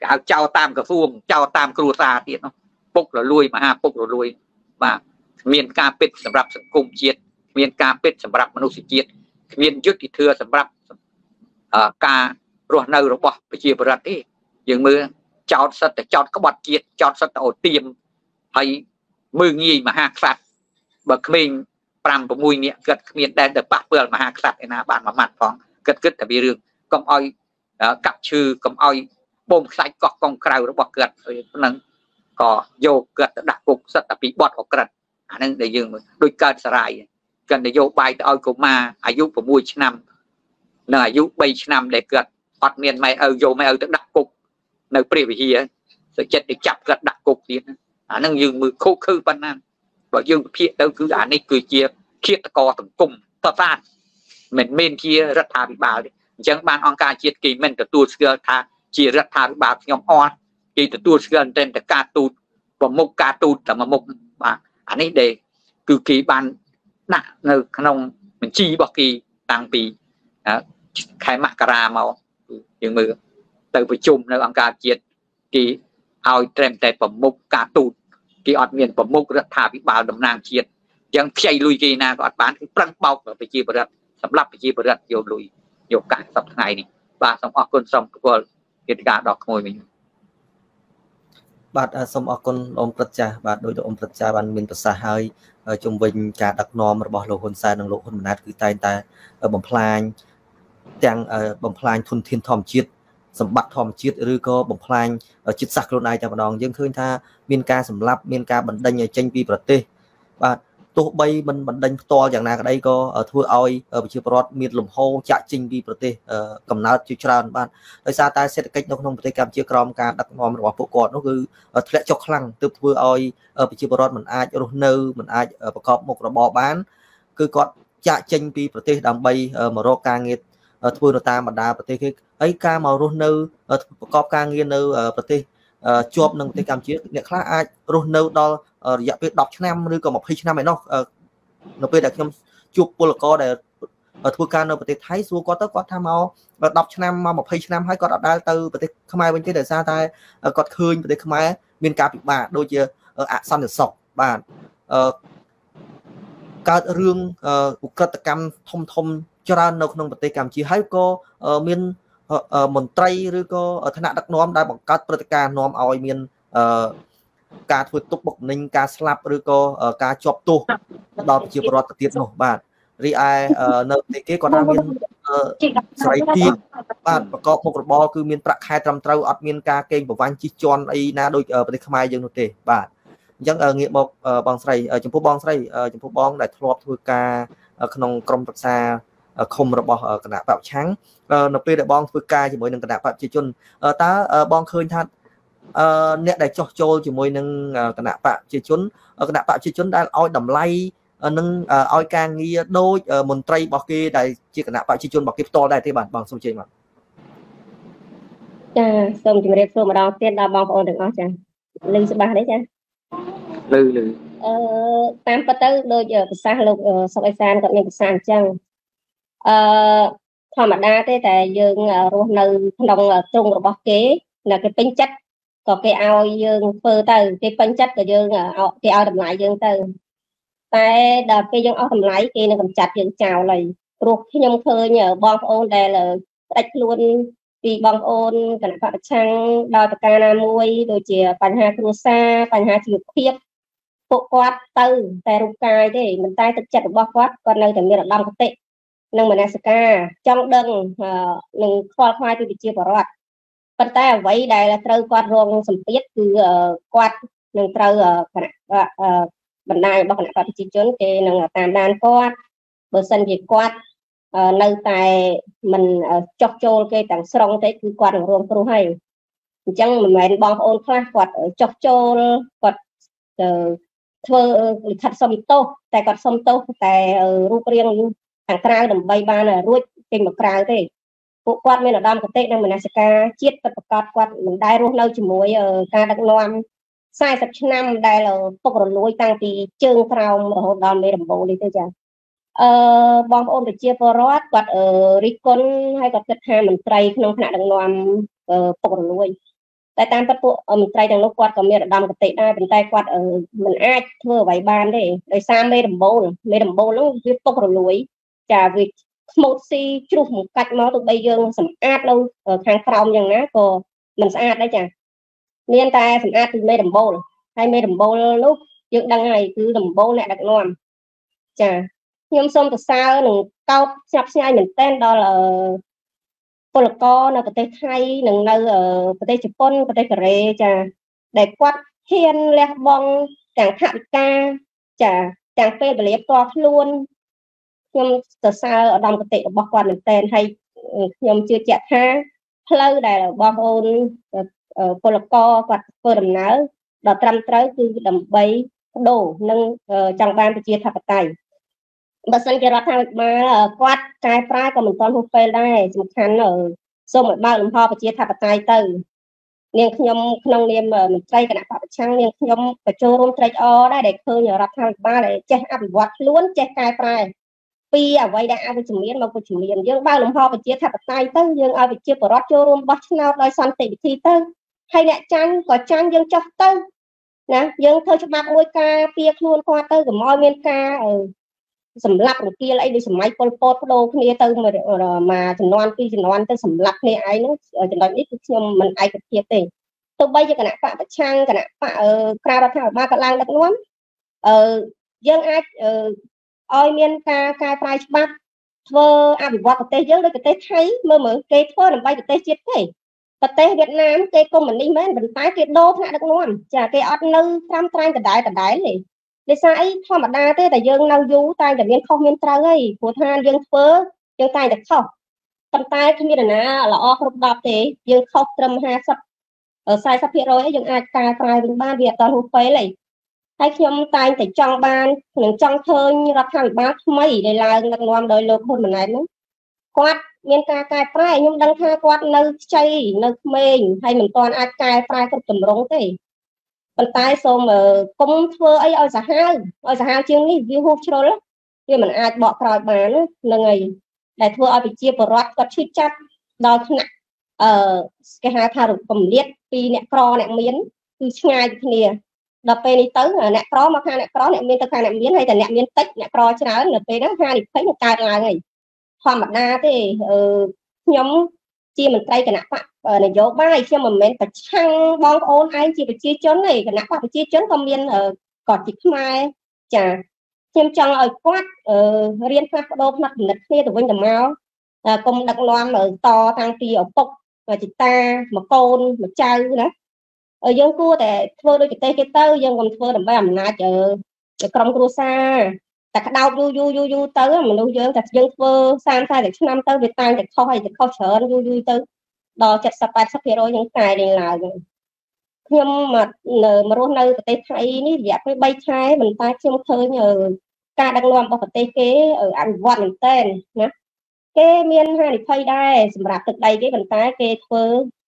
គេហៅចោលតាមក្រសួងចោលតាមគ្រួសារទៀតនោះពុករលួយមហាពុករលួយបាទគ្មានការពិតសម្រាប់សង្គមជាតិគ្មានការពិតសម្រាប់មនុស្សជាតិគ្មានយុត្តិធម៌សម្រាប់ ការរស់នៅរបស់ប្រជាពលរដ្ឋទេយើងមើលចោតសិតតែចោតក្បត់ជាតិចោតសិតតែអូទៀមហើយមើងងាយមហាក្សត្របើក្មេង5 6នាក់គិតគ្មានដែលទៅប៉ះពាល់មហាក្សត្រឯណាបានមួយម៉ាត់ផងគិតគិតតែវារឿងកុំឲ្យកាប់ឈើកុំឲ្យបូមខ្សាច់កោះកងក្រៅរបស់គាត់ហ្នឹងក៏យកគាត់ទៅដាក់គុកសិតតែពីបត់អក្រិតអាហ្នឹងដែលយើងដូចកើតសរាយគាត់នយោបាយទៅឲ្យកុមារអាយុ6ឆ្នាំ និងអាយុ3ឆ្នាំដែលគាត់អត់មានម៉ែឪយកម៉ែឪទៅដាក់គុកនៅព្រះវិហារសុចិត្តទៅចាប់គាត់ដាក់គុកទៀតអាហ្នឹងយើងមើលខុសខើប៉ុណ្ណាបើយើងវិភាគទៅគឺអានេះគឺជាឃាតករសង្គមតតាមិនមែនជារដ្ឋាភិបាលទេអញ្ចឹងបានអង្គការជាតិគេមិនទទួលស្គាល់ថាជារដ្ឋាភិបាលខ្ញុំអត់គេទទួលស្គាល់តែតែការទូតប្រមុខការទូតតែមួយមុខបាទអានេះដែលគឺគេបានដាក់នៅក្នុងបញ្ជីរបស់គេតាំងពី ខែមករាមកយើងមើលទៅប្រជុំនៅអង្គការជាតិគេឲ្យត្រឹមតែប្រមុខការទូតគេអត់មានប្រមុខរដ្ឋាភិបាលតំណាងជាតិយ៉ាងខ្ចីលុយគេណាក៏អត់បានគឺប្រឹងបោកប្រជាពលរដ្ឋសម្រាប់ប្រជាពលរដ្ឋយកលុយយកកាសសប្តាហ៍នេះបាទសូមអរគុណសូមគោលកិច្ចការដល់ក្មួយវិញបាទសូមអរគុណលោកព្រឹទ្ធចាស់បាទដោយលោកអ៊ំព្រឹទ្ធចាស់បានមានប្រសាសន៍ហើយជំវិញការដឹកនាំរបស់លោកហ៊ុនសែននិងលោកហ៊ុនម៉ាណែតគឺតែងតែបំផ្លាញ ទាំងបំផ្លាញធនធានធម្មជាតិសម្បត្តិធម្មជាតិឬក៏បំផ្លាញជាតិសាសន៍ខ្លួនឯងតែម្ដងយើងឃើញថាមានការសម្លាប់មានការបណ្ដេញចេញពីប្រទេសបាទទោះបីមិនបណ្ដេញផ្ទាល់យ៉ាងណាក្តីក៏ធ្វើឲ្យប្រជាពលរដ្ឋមានលំហចាក់ចេញពីប្រទេសកំណើតជាច្រើនបាទដោយសារតែសេដ្ឋកិច្ចនៅក្នុងប្រទេសកម្ពុជាក្រោមការដឹកនាំរបស់ពួកគាត់នោះគឺធ្លាក់ចុះខ្លាំងទើបធ្វើឲ្យប្រជាពលរដ្ឋមិនអាចរស់នៅមិនអាចប្រកបមុខរបរបាន គឺគាត់ចាក់ចេញពីប្រទេសដើម្បីមករកការងារ ធ្វើនៅតាមបណ្ដាប្រទេសគេហើយការមករស់នៅប្រកបការងារនៅប្រទេសជាប់នឹងប្រទេសកម្ពុជាអ្នកខ្លះអាចរស់នៅដល់រយៈពេល10ឆ្នាំឬក៏20ឆ្នាំឯណោះនៅពេលដែលខ្ញុំជួបពលករដែលធ្វើការនៅប្រទេសថៃសួរគាត់ទៅគាត់ថាមក10ឆ្នាំមក20ឆ្នាំហើយគាត់អត់ដែលទៅប្រទេសខ្មែរវិញទេដោយសារតែគាត់ឃើញប្រទេសខ្មែរមានការពិបាកដូចជាអសន្តិសុខបាទអឺកើតរឿងឧក្រិដ្ឋកម្មធំធំ ច្រើននៅក្នុងប្រទេសកម្ពុជាហើយក៏មានមន្ត្រីឬក៏ថ្នាក់ដឹកនាំដែលបង្កើតព្រឹត្តិការណ៍នាំឲ្យមានការធ្វើទុកបុកម្នេញការស្លាប់ឬក៏ការជាប់ទោសដល់ប្រជាពលរដ្ឋទៅទៀតនោះបាទរីឯនៅប្រទេសគេគាត់ថាមានសេរីភាពបាទប្រកបមុខរបរគឺមានប្រាក់ខែត្រឹមត្រូវអត់មានការកេងប្រវ័ញ្ចជិះជាន់អីណាដូចប្រទេសខ្មែរយើងនោះទេបាទអញ្ចឹងងាកមកបងស្រីចំពោះបងស្រីចំពោះបងដែលធ្លាប់ធ្វើការក្នុងក្រមរក្សា ឃុំរបស់គណៈបព្វឆាំងនៅពេលដែលបងធ្វើការជាមួយនឹងគណៈបព្វជិជនតើបងឃើញថាអ្នកដែលចោះចូលជាមួយនឹងគណៈបព្វជិជនគណៈបព្វជិជនដែលឲ្យតម្លៃនឹងឲ្យការងារដូចមន្ត្រីរបស់គេដែលជាគណៈបព្វជិជនរបស់គេផ្ទាល់ដែរទេបាទបងសូមជឿបាទចាសូមជម្រាបសួរម្ដងទៀតដល់បងប្អូនទាំងអស់ចាលឺច្បាស់ទេចាលឺលឺអឺតាមពិតទៅដូចប្រសាសន៍លោកសុកអេសានគាត់មានប្រសាសន៍អញ្ចឹង អឺធម្មតាទេតែយើងរស់នៅក្នុងទ្រង់របស់គេណាគេពេញចិត្តក៏គេឲ្យយើងធ្វើទៅគេពេញចិត្តក៏យើងគេឲ្យតម្លៃយើងទៅតែដល់ពេលយើងអស់តម្លៃគេនឹងកម្ចាត់យើងចោលហើយព្រោះខ្ញុំឃើញបងប្អូនដែលផ្ដាច់ខ្លួនពីបងប្អូនគណៈបព្វឆាំងដោយប្រការណាមួយដូចជាបញ្ហាគ្រួសារបញ្ហាជីវភាពពួកគាត់ទៅតែរូបកាយទេមិនតែទឹកចិត្តរបស់គាត់គាត់នៅតែមានឧត្តមគតិ និងមនសិការចង់ដឹងនឹងខ្វល់ខ្វាយពីប្រជាពលរដ្ឋប៉ុន្តែអ្វីដែលត្រូវគាត់រងសម្ពាធគឺគាត់នឹងត្រូវគណៈបណ្ដាញរបស់គណៈបព្វជិជនគេនឹងតាមដានគាត់បើសិនជាគាត់នៅតែមិនចោះចូលគេទាំងស្រុងទេគឺគាត់នឹងរងគ្រោះហើយអញ្ចឹងមិនមែនបងប្អូនខ្លះគាត់ចោះចូលគាត់ធ្វើលិខិតសុំទោសតែគាត់សុំទោសតែរូបរាង ខាងក្រៅដើម្បីបានរួចចេញមកក្រៅទេពួកគាត់មានឧត្តមគតិនិងមនសិការជាតិពិតប្រាកដគាត់មិនដែលរស់នៅជាមួយការដឹកនាំ40ឆ្នាំដែលពុករលួយតាំងពីជើងក្រោមរហូតដល់មេដំបូងនេះទេចាអឺបងប្អូនប្រជាពលរដ្ឋគាត់រិះគន់ហើយគាត់គិតថាមន្ត្រីក្នុងថ្នាក់ដឹកនាំពុករលួយតែតាមពិតពួកមន្ត្រីទាំងនោះគាត់ក៏មានឧត្តមគតិដែរប៉ុន្តែគាត់មិនអាចធ្វើអ្វីបានទេដោយសារមេដំបូលមេដំបូលនោះវាពុករលួយ ចាវាខ្មោចស៊ីជ្រុះមកកាច់មកទោះបីយើងសម្អាតនៅខាងក្រោមយ៉ាងណាក៏មិនស្អាតដែរចាមានតែសម្អាតពីមេដំបូលហើយមេដំបូលនោះយើងដឹងហើយគឺដំបូលអ្នកដឹកនាំចាខ្ញុំសូមសរសើរនិងកោតស្ញប់ស្ញែងមែនទែនដល់ពលករនៅប្រទេសថៃនិងនៅប្រទេសជប៉ុនប្រទេសកូរ៉េចាដែលគាត់ហ៊ានលះបង់ទាំងថវិកាចាទាំងពេលវេលាផ្ទាល់ខ្លួន ខ្ញុំសរសើរឧត្តមគតិរបស់គាត់មែនទែនហើយខ្ញុំជឿជាក់ថាផ្លូវដែលបងប្អូនពលករគាត់ធ្វើដំណើរដល់ត្រឹមត្រូវគឺដើម្បីបដូរនិងចង់បានប្រជាធិបតេយ្យបើសិនជារដ្ឋាភិបាលគាត់កែប្រែក៏មិនទាន់ហួសពេលដែរសំខាន់សូមឲ្យបើកលំហប្រជាធិបតេយ្យទៅនាងខ្ញុំក្នុងនាមមន្ត្រីគណៈបព្វឆាំងនាងខ្ញុំក៏ចូលរួមត្រេកអរដែរដែលឃើញរដ្ឋាភិបាលដែលចេះអភិវឌ្ឍខ្លួនចេះកែប្រែ ពីអ្វីដែលអវិជ្ជមានមកវិជ្ជមានយើងបើកលំហប្រជាធិបតេយ្យទៅយើងឲ្យប្រជាពលរដ្ឋចូលរួមបោះឆ្នោតដោយសន្តិវិធីទៅហើយអ្នកចាញ់ក៏ចាញ់យើងចោះទៅណាយើងធ្វើច្បាប់មួយការពារខ្លួនគាត់ទៅកុំឲ្យមានការសម្លាប់រង្គាលអីដូចសម័យប៉ុលពតបដូរគ្នាទៅមួយចំនួនពីរចំនួនទៅសម្លាប់គ្នាឯងហ្នឹងចំណុចនេះគឺខ្ញុំមិនឯកភាពទេទោះបីជាគណៈបកប្រឆាំងគណៈបកក្រៅរដ្ឋាភិបាលក៏ឡើងដឹកនាំអឺយើងអាច ឲ្យមានការកែប្រែច្បាប់ធ្វើអភិវឌ្ឍប្រទេសយើងដូចប្រទេសថៃមើលមើលគេធ្វើដើម្បីប្រទេសជាតិទេប្រទេសវៀតណាមគេកុំមុនីមែនប៉ុន្តែគេដូរថ្នាក់ដឹកនាំចាគេអត់នៅត្រាំត្រែងដដែលដដែលទេដោយសារអីធម្មតាទេតែយើងនៅយូរតែតែមានខុសមានត្រូវហើយព្រោះថាយើងធ្វើយើងតែតែខុសប៉ុន្តែគ្មានណាល្អគ្រប់10ទេយើងខុសត្រឹម50 40%ហើយយើងអាចកែប្រែវិញបានវាអត់ដល់ហួសពេលទេ ហើយខ្ញុំតែងតែចង់បាននិងចង់ឃើញរដ្ឋាភិបាលថ្មីដែលឡើងដឹកនាំដោយលោកហ៊ុនម៉ាណែតនោះគាត់មានការកែប្រែខ្ញុំដឹងថាគាត់នៅខ្ចីនៅក្មេងហើយមិនទាន់អាចកែប្រែគ្រប់ទម្រង់ទេប៉ុន្តែសូមគុំធ្វើអីឲ្យសាហាវឲ្យសាហាវជាងនេះវាហួសជ្រុលវាមិនអាចបកក្រោយបាននឹងហើយដែលធ្វើឲ្យប្រជាពលរដ្ឋគាត់ឈឺចាប់ដល់ថ្នាក់អឺគេហៅថារំលាតពីអ្នកក្រអ្នកមានគឺឆ្ងាយពីគ្នា ដល់ពេលនេះទៅអ្នកក្រមកខាងអ្នកក្រអ្នកមានទៅខាងអ្នកមានហើយតែអ្នកមានតិចអ្នកក្រច្រើននៅពេលហ្នឹងហានិភ័យនឹងកើតឡើងហើយធម្មតាទេអឺខ្ញុំជាមន្ត្រីគណៈបកនយោបាយខ្ញុំមិនមែនប្រឆាំងបងប្អូនឯងជាប្រជាជនទេគណៈបកប្រជាជនក៏មានក៏ជាខ្មែរចាខ្ញុំចង់ឲ្យគាត់រៀនផ្លាស់ប្ដូរផ្នែកគំនិតគ្នាទៅវិញទៅមកកុំដឹកនាំតតាំងពីឪពុកជីតាមកកូនមកចៅណា យើងគួរតែធ្វើដូចប្រទេសគេទៅយើងកុំធ្វើដើម្បីអំណាចក្រុមគ្រួសារតែក្តោបយូរយូរយូរយូរទៅមនុស្សយើងតែយើងធ្វើ30 40ឆ្នាំទៅវាតាំងតែខុសហើយតែខុសច្រើនយូរយូរទៅដល់70 80%យើងតែលេងឡើងខ្ញុំមកនៅមករស់នៅប្រទេសថៃនេះរយៈពេល3ខែមិនតែខ្ញុំឃើញការដឹកនាំរបស់ប្រទេសគេអនុវត្តមែនតើណាគេមានហានិភ័យដែរសម្រាប់ទឹកដីគេប៉ុន្តែគេធ្វើ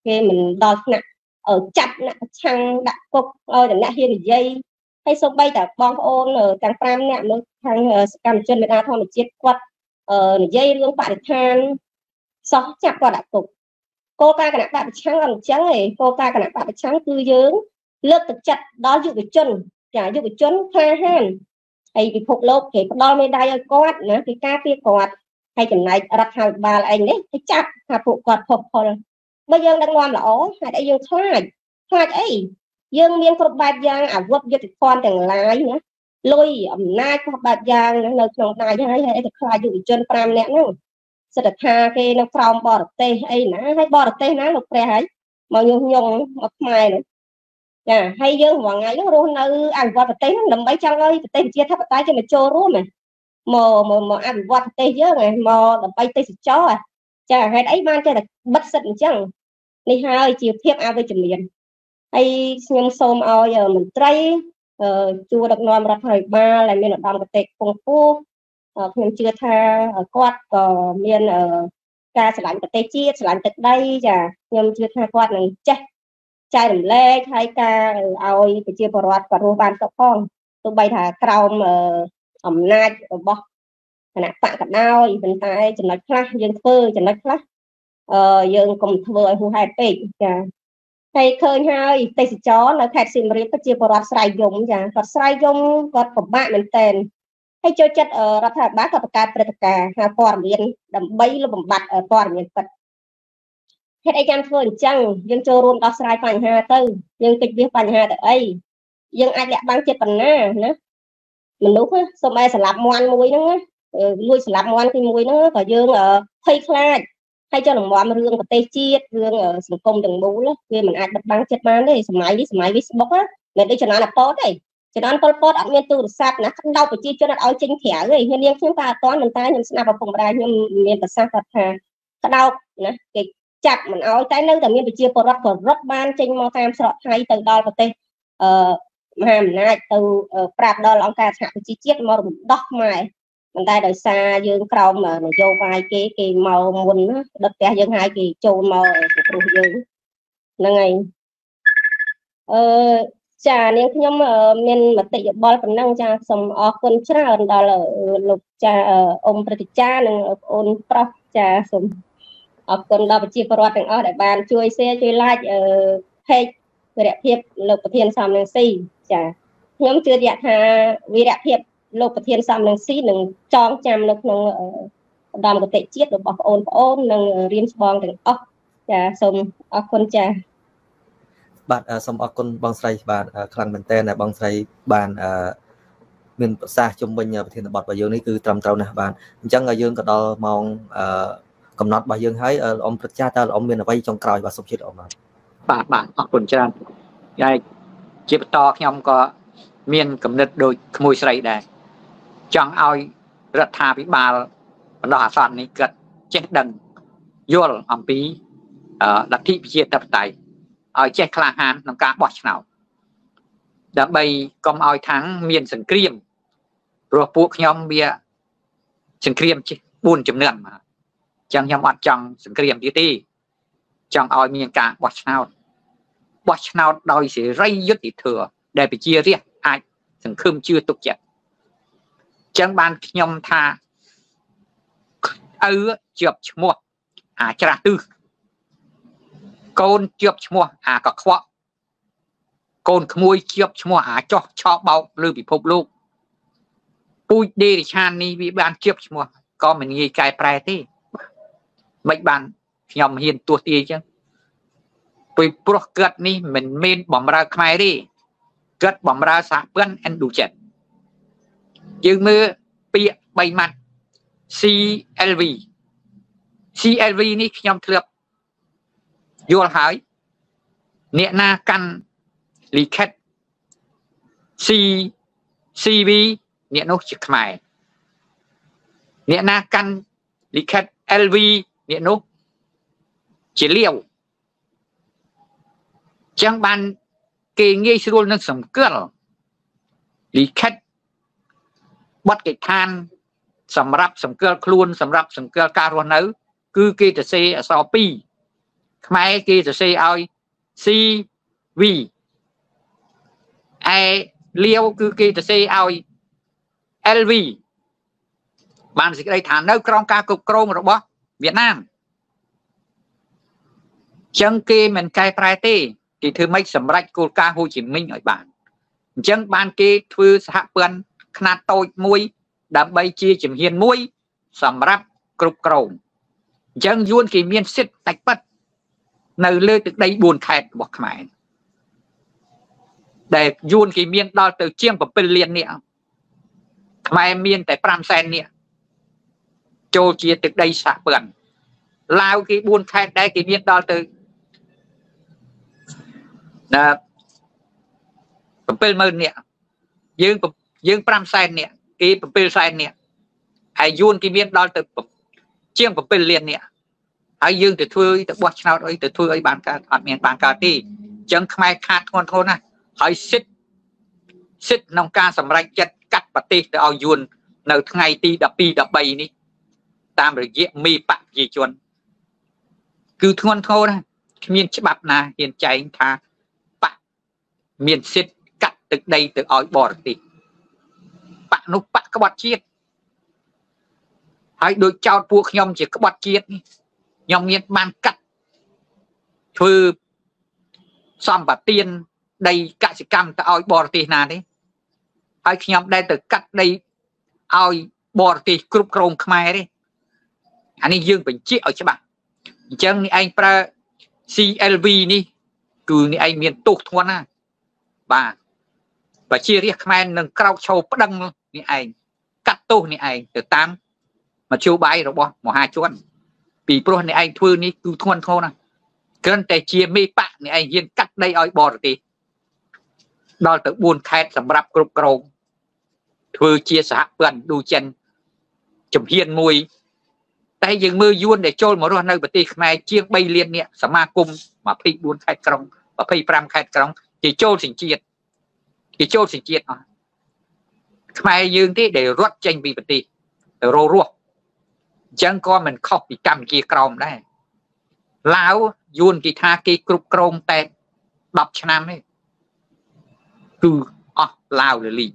គេមិនដល់ថ្នាក់ ចាប់អ្នកប្រឆាំងដាក់គុកឲ្យតែអ្នកហ៊ាននិយាយហើយសូម្បីតែបងប្អូនទាំង5នាក់នៅខាងសកម្មជនមេដាធម្មជាតិគាត់និយាយរឿងបរិស្ថានសោះចាប់គាត់ដាក់គុកគោលការណ៍គណៈបកប្រឆាំងអត់អញ្ចឹងទេគោលការណ៍គណៈបកប្រឆាំងគឺយើងលើកទឹកចិត្តដល់យុវជនចាយុវជនក្លាហានហើយពិភពលោកគេផ្ដល់មេដាយឲ្យគាត់ណាគេការពារគាត់ហើយចំណែករដ្ឋាភិបាលឯងនេះគេចាប់ថាពួកគាត់ផុសផុល បើយើងដឹកនាំល្អហេតុអីយើងខ្លាចខ្លាចអីយើងមានគ្រប់បែបយ៉ាងអាវុធយុទ្ធភ័ណ្ឌទាំងឡាយណាលុយអំណាចគ្រប់បែបយ៉ាងនៅក្នុងដៃហើយហើយទៅខ្លាចយុវជន5នាក់ហ្នឹងសិទ្ធិថាគេនៅក្រោមបរទេសអីណាហើយបរទេសណាលោកព្រះហើយមកញុះញង់មកខ្មែរនោះចាហើយយើងរាល់ថ្ងៃហ្នឹងរស់នៅអភិវឌ្ឍប្រទេសហ្នឹងដើម្បីចង់ឲ្យប្រទេសប្រជាធិបតេយ្យគេមកចូលរួមណាមកមកមកអភិវឌ្ឍប្រទេសយើងមកដើម្បីទេសចរ ចាហេតុអីបានចេះតែបិទសិទ្ធអញ្ចឹងនេះហើយជាភាពអវិជ្ជមានហើយខ្ញុំសូមឲ្យមន្ត្រីជួដឹកនាំរដ្ឋាភិបាលដែលមានឧត្តមគតិខ្ពង់ខ្ពស់ខ្ញុំជឿថាគាត់ក៏មានការឆ្លាញ់ប្រទេសជាតិឆ្លាញ់ទឹកដីចាខ្ញុំជឿថាគាត់នឹងចេះចែករំលែកហើយការឲ្យប្រជាពលរដ្ឋក៏រស់បានសុខផងទោះបីថាក្រោមអំណាចរបស់ គណៈបកកដោយប៉ុន្តែចំណុចខ្លះយើងធ្វើចំណុចខ្លះអឺយើងកុំធ្វើឲ្យហួសហេតុពេកចាហើយឃើញហើយទេសចរនៅខេត្តសៀមរាបក៏ជាបរដ្ឋស្រ័យយំចាគាត់ស្រ័យយំគាត់ពិបាកមែនតើហើយចូលចិត្តរដ្ឋាភិបាលក៏បង្កើតព្រឹត្តិការណ៍ហៅព័ត៌មានដើម្បីលុបបំបាត់ព័ត៌មានពិតហេតុអីចាំធ្វើអញ្ចឹងយើងចូលរួមដោះស្រាយបញ្ហាទៅយើងកិច្ចវាបញ្ហាទៅអីយើងអាចលាក់បាំងចិត្តប៉ុណ្ណាណាមនុស្សសូម្បីស្លាប់មន់មួយហ្នឹង លួចស្លាប់មន់ទីមួយហ្នឹងក៏យើងភ័យខ្លាចហើយចុះលំមរឿងប្រទេសជាតិរឿងសង្គមទាំងមូលវាមិនអាចបិទបាំងចិត្តបានទេសម័យនេះសម័យ Facebook ណាមិនដូចចំណានអពតទេចំណានប៉ុលពតអត់មានទូរស័ព្ទណាក្តៅប្រជាជនអត់ឲ្យចេញក្រៅទេខ្ញុំនាងខ្ញុំក៏អត់ទាន់ប៉ុន្តែខ្ញុំស្ដាប់ឪពុកម្ដាយខ្ញុំមានប្រសាសន៍គាត់ថាក្តៅណាគេចាប់មិនឲ្យតែនៅតែមានប្រជាពលរដ្ឋក៏រត់បានចេញមកតាមស្រុកថៃទៅដល់ប្រទេសអឺមហាអំណាចទៅប្រាប់ដល់អង្គការសហប្រជាជាតិមករំដោះខ្មែរ ប៉ុន្តែដោយសារយើងក្រោមនយោបាយគេគេមកមុនណាដឹកផ្ទះយើងហើយគេចូលមកព្រោះយើងហ្នឹងហើយអឺចានាងខ្ញុំមានមតិយោបល់ប៉ុណ្ណឹងចាសូមអរគុណច្រើនដល់លោកចាអ៊ំប្រតិចានិងបងអូនប្រុសចាសូមអរគុណដល់ប្រជាពលរដ្ឋទាំងអស់ដែលបានជួយ share ជួយ like អឺ page វីរភាពលោកប្រធានសំនឹងស៊ីចាខ្ញុំជឿជាក់ថាវីរភាព លោកប្រធានសំនឹងស៊ីនឹងចងចាំនៅក្នុងឧត្តមគតិជាតិរបស់បងប្អូននិងរៀនស្បងទាំងអស់ចាសូមអរគុណចាបាទសូមអរគុណបងស្រីបាទខ្លាំងមែនតើបងស្រីបានមានប្រសាសន៍ជំវិញប្រធានបទរបស់យើងនេះគឺត្រឹមត្រូវណាស់បាទអញ្ចឹងយើងក៏ដល់ម៉ោងកំណត់របស់យើងហើយអ៊ំព្រឹកចាតើអ៊ំមានអ្វីចុងក្រោយបាទសុខចិត្តអ៊ំបាទបាទបាទអរគុណច្រើនហើយជាបន្តខ្ញុំក៏មានគំនិតដូចក្មួយស្រីដែរ ចង់ឲ្យរដ្ឋាភិបាលបណ្ដោះអាសន្ននេះគាត់ចេះដឹងយល់អំពីលទ្ធិប្រជាធិបតេយ្យឲ្យចេះក្លាហានក្នុងការបោះឆ្នោតដើម្បីកុំឲ្យខាងមានសង្គ្រាមព្រោះពួកខ្ញុំវាសង្គ្រាម4ចំនួនមកចឹងខ្ញុំអត់ចង់សង្គ្រាមទៀតទេចង់ឲ្យមានការបោះឆ្នោតបោះឆ្នោតដោយសេរីយុត្តិធម៌ដែលប្រជារាស្ត្រអាចសង្ឃឹមជឿទុកចិត្ត ចឹងបានខ្ញុំថាឪជាប់ឈ្មោះអាច្រាស់ទិសកូនជាប់ឈ្មោះអាកខ្វក់កូនក្មួយជាប់ឈ្មោះអាចោះឆោបោកលើពិភពលោកពូជដេរិឆាននេះវាបានជាប់ឈ្មោះក៏មិនងាយកែប្រែទេមិនបានខ្ញុំហ៊ានទោះទាយចឹងពីព្រោះគាត់នេះមិនមែនបំរើខ្មែរទេគាត់បំរើសហព័ន្ធ Endujet យើងមើលពាក្យ3ម៉ាត់ CLV CLV នេះខ្ញុំធ្លាប់យល់ហើយអ្នកណាកាន់លិខិត C CV អ្នកនោះជាខ្មែរអ្នកណាកាន់លិខិត LV អ្នកនោះជាលាវចឹងបានគេងាយស្រួលនឹងសង្កលលិខិត បទកិច្ចឋាន សម្រាប់សង្កលខ្លួនសម្រាប់សង្កលការរស់នៅ គឺគេទៅសេអក្សរ2ខ្មែរគេទៅសេឲ្យ CV ឯលាវគឺគេទៅសេឲ្យ LV បានសេចក្តីថានៅក្រោមការគ្រប់គ្រងរបស់វៀតណាមចឹងគេមិនកែប្រែទេគេធ្វើម៉េចសម្រេចគោលការណ៍ហូជីមិញឲ្យបានអញ្ចឹងបានគេធ្វើសហព័ន្ធ ខ្នាតតូចមួយ ដើម្បីជាជំហានមួយ សម្រាប់គ្រប់គ្រងអញ្ចឹងយួនគេមានសិទ្ធិតែប៉ិតនៅលើទឹកដី4ខេត្តរបស់ខ្មែរដែលយួនគេមានដល់ទៅជាង7លាននាក់ខ្មែរមានតែ5សែននាក់ចូលជាទឹកដីសហព័ន្ធឡាវគេ4ខេត្តដែរគេមានដល់ទៅដល់70000នាក់យើង យើង5សែននាក់គេ7សែននាក់ហើយយួនគេមានដល់ទៅជាង7លាននាក់ហើយយើងទៅធ្វើទៅបោះឆ្នោតអីទៅធ្វើអីបានកើតអត់មានបានកើតទេអញ្ចឹងខ្មែរខាតធ្ងន់ធ្ងរណាស់ហើយសិទ្ធសិទ្ធក្នុងការសម្រេចចិត្តកាត់ប្រទេសទៅឲ្យយួននៅថ្ងៃទី12 13នេះតាមរយៈមេបកប្រជាជនគឺធ្ងន់ធ្ងរណាស់គ្មានច្បាប់ណាហ៊ានចែងថាបកមានសិទ្ធកាត់ទឹកដីទៅឲ្យបរទេស បកនោះបកក្បត់ជាតិហើយដូចចោតពួកខ្ញុំជាក្បត់ជាតិនេះខ្ញុំមានបានកាត់ធ្វើសម្បទានដីកសិកម្មទៅឲ្យបរទេសណាទេហើយខ្ញុំដែលទៅកាត់ដីឲ្យបរទេសគ្រប់គ្រងខ្មែរទេអានេះយើងបញ្ជាក់ឲ្យច្បាស់អញ្ចឹងនេះឯងប្រើ CLV នេះគឺនេះឯងមានទោសធ្ងន់ណាស់បាទប្រជារាស្ត្រខ្មែរនឹងក្រោកឈរប្តឹង នេះឯងកាត់ទោសនេះឯងទៅតាមមធ្យោបាយរបស់មហាជនពីព្រោះនេះឯងធ្វើនេះគឺធ្ងន់ធ្ងរណាស់គ្រាន់តែជាមេបកនេះឯងហ៊ានកាត់ដីឲ្យបរទេសដល់ទៅ4ខេត្តសម្រាប់គ្រប់គ្រងធ្វើជាសហព័ន្ធឌូចិនជំហានមួយ តែយើងមើលយួនដែលចូលមករស់នៅប្រទេសខ្មែរជាង3លាននាក់សមាគម24ខេត្តក្រុង25ខេត្តក្រុងគេចូលសញ្ជាតិគេចូលសញ្ជាតិអស់ ខ្មែរយើងទេដែលរត់ចេញពីប្រទេសទៅរស់រស់អញ្ចឹងក៏មិនខុសពីកម្ពុជាក្រោមដែរឡាវយួនគេថាគេគ្រប់គ្រងតែ10ឆ្នាំទេគឺអស់ឡាវលលី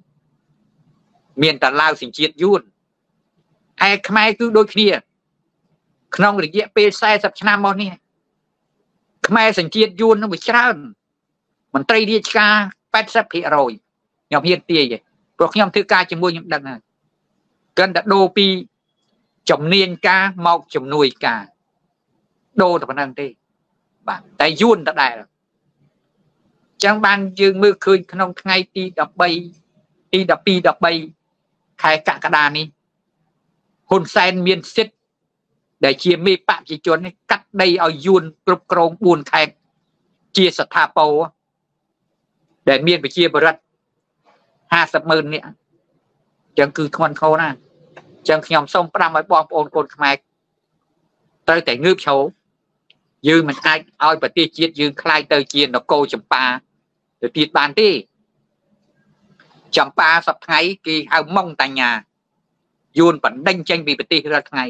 មានតែឡាវសញ្ជាតិយួនឯខ្មែរគឺដូចគ្នា ក្នុងរយៈពេល40ឆ្នាំមកនេះខ្មែរសញ្ជាតិយួននឹងវាច្រើនមន្ត្រីរាជការ80%ខ្ញុំហ៊ានទាយ ព្រោះខ្ញុំធ្វើការជាមួយខ្ញុំដឹងហើយគិនតែដូរពីជំនាញការមកជំនួយការដូរតែប៉ុណ្្នឹងទេបាទតែយួនដដែលចឹងបានយើងមើលឃើញក្នុងថ្ងៃទី13ទី12 13ខែកក្កដានេះហ៊ុនសែនមានសិទ្ធិដែលជាមេបកប្រជាជននេះកាត់ដីឲ្យយួនគ្រប់គ្រង4ខេត្តជាស្ថាពរដែលមានប្រជាបរិវត្ត 50ម៉ឺននាក់ចឹងគឺធ្ងន់ធ្ងរណាស់ចឹងខ្ញុំសូមប្រាំឲ្យបងប្អូនកូនខ្មែរត្រូវតែងើបឈរយើងមិនអាចឲ្យប្រទេសជាតិយើងคล้ายទៅជានគរចម្ប៉ាទៅទៀតបានទេចម្ប៉ាសប្ថ្ងៃគេហៅម៉ុងតញ្ញាយួនបណ្ដេញចេញពីប្រទេសរាល់ថ្ងៃ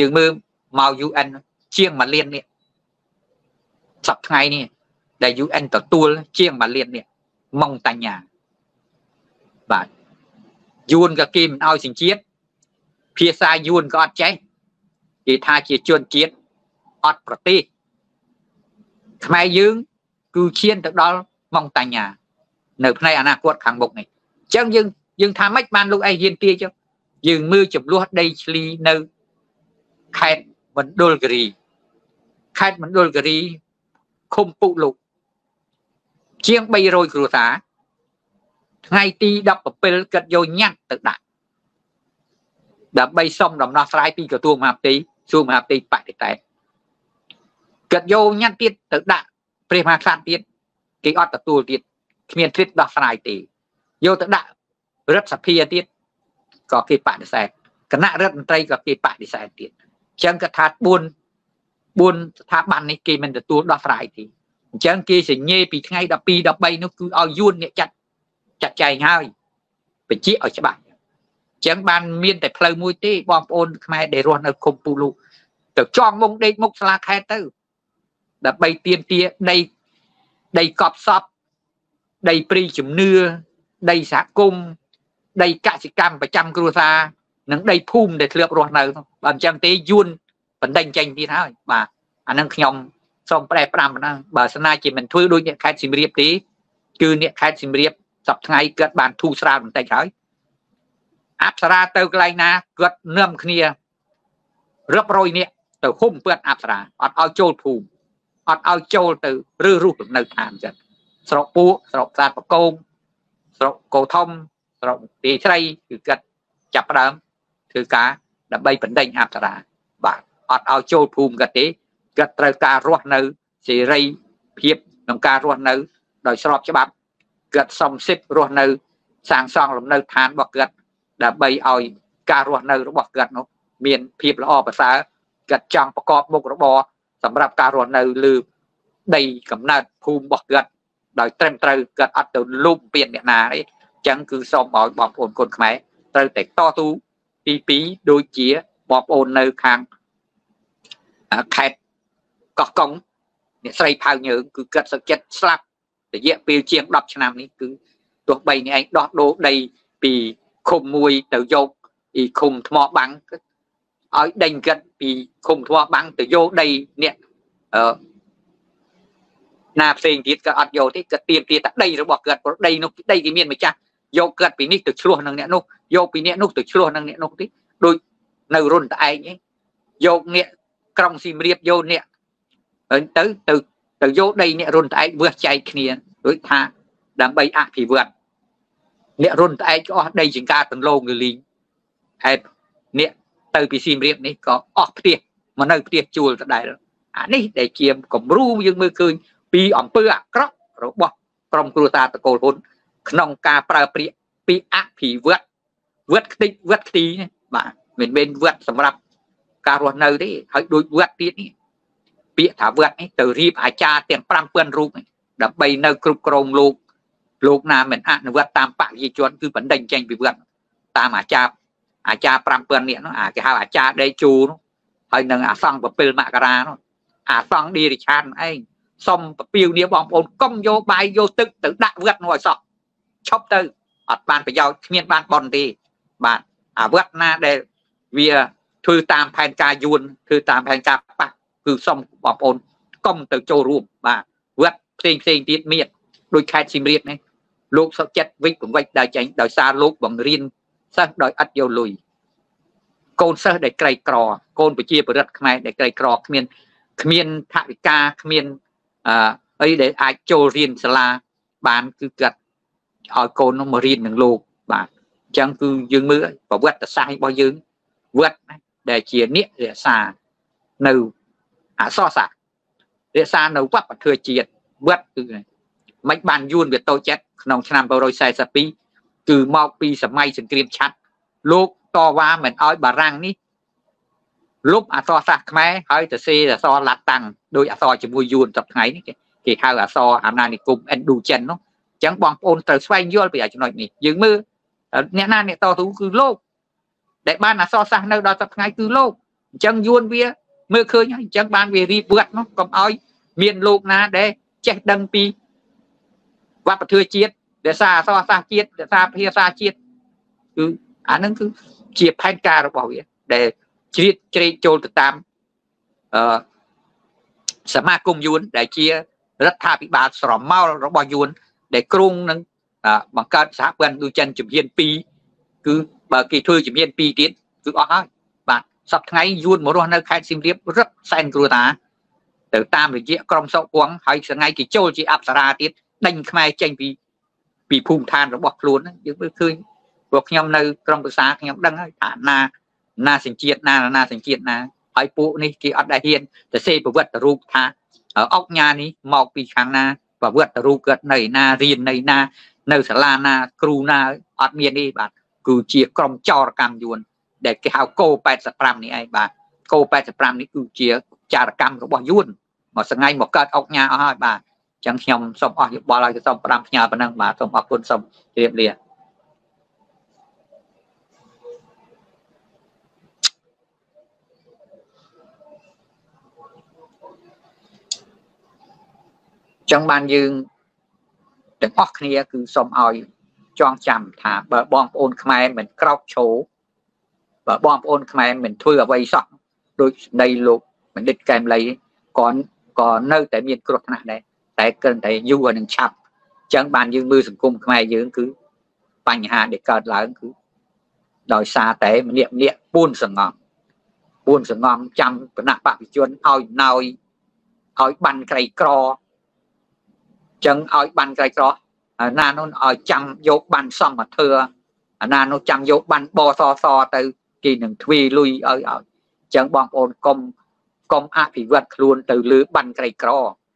យើងមើលមក UN ជាង1លាននេះសប្ថ្ងៃនេះដែល UN ទទួលជាង1លាននេះម៉ុងតញ្ញា បាទយួនក៏គេមិនឲ្យសញ្ជាតិភាសាយួនក៏អត់ចេះគេថាជាជនជាតិអត់ប្រទេសខ្មែរយើងគឺឈានទៅដល់ម៉ុងតញ្ញានៅផ្នែកអនាគតខាងមុខនេះអញ្ចឹងយើងយើងថាម៉េចបានលោកឯងហ៊ានទាចុះយើងមើលចំនួនដីឆ្លីនៅខេត្តមណ្ឌលគិរីខេត្តមណ្ឌលគិរីឃុំពុលោកជាង300គ្រួសារ ថ្ងៃទី17កិតយកញ៉ាត់ទៅដាក់ដើម្បីសុំដំណោះស្រាយពីក្រសួងមហាផ្ទៃសួងមហាផ្ទៃបដិតែកិតយកញ៉ាត់ទៀតទៅដាក់ព្រះមហាក្សត្រទៀតគេអត់ទទួលទៀតគ្មានទ្រិតដោះស្រាយទេយកទៅដាក់រដ្ឋសភាទៀតក៏គេបដិសេធគណៈរដ្ឋមន្ត្រីក៏គេបដិសេធទៀតអញ្ចឹងគាត់ថា4 4ស្ថាប័ននេះគេមិនទទួលដោះស្រាយទេអញ្ចឹងគេសញ្ញេពីថ្ងៃ12 13នោះគឺឲ្យយួនអ្នកចាត់ ចាត់ចែងហើយបញ្ជាឲ្យច្បាស់អញ្ចឹងបានមានតែផ្លូវមួយទេបងប្អូនខ្មែរដែលរស់នៅឃុំពូលុទៅចងមុងដេកមុខសាលាខេត្តទៅដើម្បីទៀមទាដីដីកប់សពដីព្រីជំនឿដីសហគមន៍ដីកសិកម្មប្រចាំគ្រួសារនិងដីភូមិដែលធ្លាប់រស់នៅបើអញ្ចឹងទេយួនបណ្ដេញចេញទៀតហើយបាទអានឹងខ្ញុំសូមប្រែ5ប៉ុណ្ណឹងបើស្នាជាមិនធ្វើដូចអ្នកខេត្តសៀមរាបទេគឺអ្នកខេត្តសៀមរាប សប្ថ្ងៃគាត់បានធូរស្រាលបន្តិចហើយអប្សរាទៅកន្លែងណាគាត់នាំគ្នារាប់រយនាក់ទៅហុំពើអប្សរាអត់ឲ្យចូលភូមិអត់ឲ្យចូលទៅឬរុះលំនៅឋានចឹងស្រុកពួកស្រុកសាទបកងស្រុកកោធំស្រុកទីស្រីគឺគាត់ចាប់ផ្ដើមធ្វើការដើម្បីបណ្ដេញអប្សរាបាទអត់ឲ្យចូលភូមិគាត់ទេគាត់ត្រូវការរស់នៅសេរីភាពក្នុងការរស់នៅដោយស្របច្បាប់ គាត់សំសិទ្ធរស់នៅ សាងសង់លំនៅឋានរបស់គាត់ដើម្បីឲ្យការរស់នៅរបស់គាត់នោះមានភាពល្អប្រសើរគាត់ចង់ប្រកបមុខរបរសម្រាប់ការរស់នៅលើដីកំណើតភូមិរបស់គាត់ដោយត្រឹមត្រូវគាត់អត់ទៅលុបពៀនអ្នកណាទេអញ្ចឹងគឺសូមឲ្យបងប្អូនកូនខ្មែរត្រូវតែតស៊ូទី2ដូចជាបងប្អូននៅខាងខេត្តកោះកុងអ្នកស្រីផៅញើងគឺគាត់សឹកចិត្តស្លាប់ រយៈពេលជាង10ឆ្នាំនេះគឺទោះបីនេះឯងដោះដូរដីពីឃុំមួយទៅយកពីឃុំថ្មបាំងឲ្យដេញគាត់ពីឃុំថ្មបាំងទៅយកដីអ្នកអឺណាផ្សេងទៀតក៏អត់យកទេគាត់ទៀមទាតែដីរបស់គាត់ព្រោះដីនោះដីគេមានម្ចាស់យកគាត់ពីនេះទៅឆ្លោះនឹងអ្នកនោះយកពីអ្នកនោះទៅឆ្លោះនឹងអ្នកនោះទេដូចនៅរុនតឯងឯងយកអ្នកក្រុងស៊ីមរៀបយកអ្នកទៅទៅ ទៅយកដីអ្នករុនត្អែកវះចែកគ្នាដូចថាដើម្បីអភិវឌ្ឍអ្នករុនត្អែកក៏អស់ដីចង្ការទន្លងលលីងហើយអ្នកទៅពីសៀមរាបនេះក៏អស់ផ្ទះមកនៅផ្ទះជួលដដែលអានេះដែលជាគំរូយើងមើលឃើញពីអំពើអាក្រក់របស់ក្រុមគ្រួសារតកូលហ៊ុនក្នុងការប្រើប្រាស់ពីអភិវឌ្ឍវត្តខ្ទេចវត្តខ្ទីបាទមិនមែនវត្តសម្រាប់ការរស់នៅទេហើយដូចវត្តទៀតនេះ ពាក្យថាវត្តនេះទៅរៀបអាចារ្យទាំង5000រូបដើម្បីនៅគ្រប់គ្រងលោកលោកណាមិនអនុវត្តតាមបរិយាជនគឺបណ្ដេញចេញពីវត្តតាមអាចារ្យអាចារ្យ5000នាក់នោះអាគេហៅអាចារ្យដេជូនោះហើយនឹងអាសង្ឃ7មករានោះអាសង្ឃឌីរិឆានឯងសុំពពាវនាបងប្អូនកុំយកបាយយកទឹកទៅដាក់វត្តនោះឲ្យសោះឈប់ទៅអត់បានប្រយោជន៍គ្មានបានបន់ទេបាទអាវត្តណាដែលវាធ្វើតាមផែនការយួនធ្វើតាមផែនការប៉ះ គឺសុំបងប្អូនកុំទៅចូលរួមបាទវត្តផ្សេងផ្សេងទៀតមានដូចខេត្តសៀមរាបនេះលោកសុខចិត្តវិចបង្វិចដោយចេញដោយសារលោកបង្រៀនសិស្សដោយឥតយកលុយកូនសិស្សដែលក្រីក្រ កូនប្រជាពលរដ្ឋខ្មែរដែលក្រីក្រគ្មានគ្មានថវិកាគ្មានអឺអីដែលអាចចូលរៀនសាលាបានគឺគាត់ឲ្យកូននោះមករៀននឹងលោកបាទអញ្ចឹងគឺយើងមើលប្រវត្តិសាស្ត្ររបស់យើងវត្តដែលជានិរសានៅ អសរសាស្ត្ររក្សានៅវប្បធម៌ជាតិវត្តគឺមិនបានយួនវាតូចចិត្តក្នុងឆ្នាំ1942គឺមកពីសម័យសង្គ្រាមឆ័ត្រលោកតវ៉ាមិនអោយបារាំងនេះលុបអសរសាស្ត្រខ្មែរហើយទៅសេអសរឡាតាំងដោយអសរជាមួយយួនសប្តាហ៍នេះគេហៅអសរអាណានិគមអេនឌូចិននោះអញ្ចឹងបងប្អូនត្រូវស្វែងយល់ពីចំណុចនេះយើងមើលអ្នកណាអ្នកតស៊ូគឺលោកដែលបានអសរសាស្ត្រនៅដល់សប្តាហ៍គឺលោកអញ្ចឹងយួនវា មើលឃើញហើយអញ្ចឹងបានវារៀបវត្តនោះកុំឲ្យមានលោកណាដែលចេះដឹងពីវប្បធម៌ជាតិរក្សាអសរសាស្ត្រជាតិរក្សាភាសាជាតិគឺអានឹងគឺជាផែនការរបស់វា ដែលជ្រៀតជ្រែកចូលទៅតាមអឺសមាគមយួនដែលជារដ្ឋាភិបាលស្រមោលរបស់យួន ដែលគ្រងនឹងបង្កើតសហព័ន្ធដូចចិនជំហាន2គឺបើគេធ្វើជំហាន2ទៀតគឺអស់ហើយបាទ សប្ថ្ងៃយួនមករស់នៅខេត្តសៀមរាបរឹកសែនគ្រួតាទៅតាមរយៈក្រុមសោកគង់ហើយថ្ងៃគេចូលជាអប្សរាទៀតដេញខ្មែរចេញពីពីភូមិឋានរបស់ខ្លួនយើងមើលឃើញពួកខ្ញុំនៅក្រុងភាសាខ្ញុំដឹងហើយថាណាណាសញ្ជាតិណាណាសញ្ជាតិណាហើយពួកនេះគេអត់ដែលហ៊ានទៅសេប្រវត្តិរូបថាអុកញ៉ានេះមកពីខាងណាប្រវត្តិរូបគាត់នៅណារៀននៅណា នៅសាលាណាគ្រូណាអត់មានទេបាទគឺជាក្រុមចោរកម្មយួន ដែលគេហៅកោ85នេះឯងបាទកោ85នេះគឺជាចារកម្មរបស់យួនមកសងៃមកកើតអុកញ៉ាអស់ហើយបាទអញ្ចឹងខ្ញុំសូមអស់យោបល់ឲ្យសូមផ្ដាំផ្ញើប៉ុណ្ណឹងបាទសូមអរគុណសូមជម្រាបលាចឹងបានយើងទាំងអស់គ្នាគឺសូមឲ្យចងចាំថាបើបងប្អូនខ្មែរមិនក្រោកឈរ បើបងប្អូនខ្មែរមិនធ្វើអ្វីសោះដូចសម្ដីលោកបណ្ឌិតកែមលីក៏ក៏នៅតែមានគ្រោះថ្នាក់ដែរតែគ្រាន់តែយូរនឹងឆាប់អញ្ចឹងបានយើងមើលសង្គមខ្មែរយើងគឺបញ្ហាដែលកើតឡើងគឺដោយសារតែម្នាក់ម្នាក់ពួនសងំពួនសងំចាំគណៈបព្វជជនឲ្យណយឲ្យបានក្រីក្រចឹងឲ្យបានក្រីក្រណានោះឲ្យចាំយកបានសមធឿអាណានោះចាំយកបានបសសទៅ គេនឹងទ្វីលុយឲ្យឲ្យចឹងបងប្អូនកុំកុំអភិវឌ្ឍខ្លួនទៅលើបានក្រីក្រ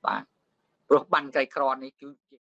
បាទព្រោះបានក្រីក្រនេះគឺជា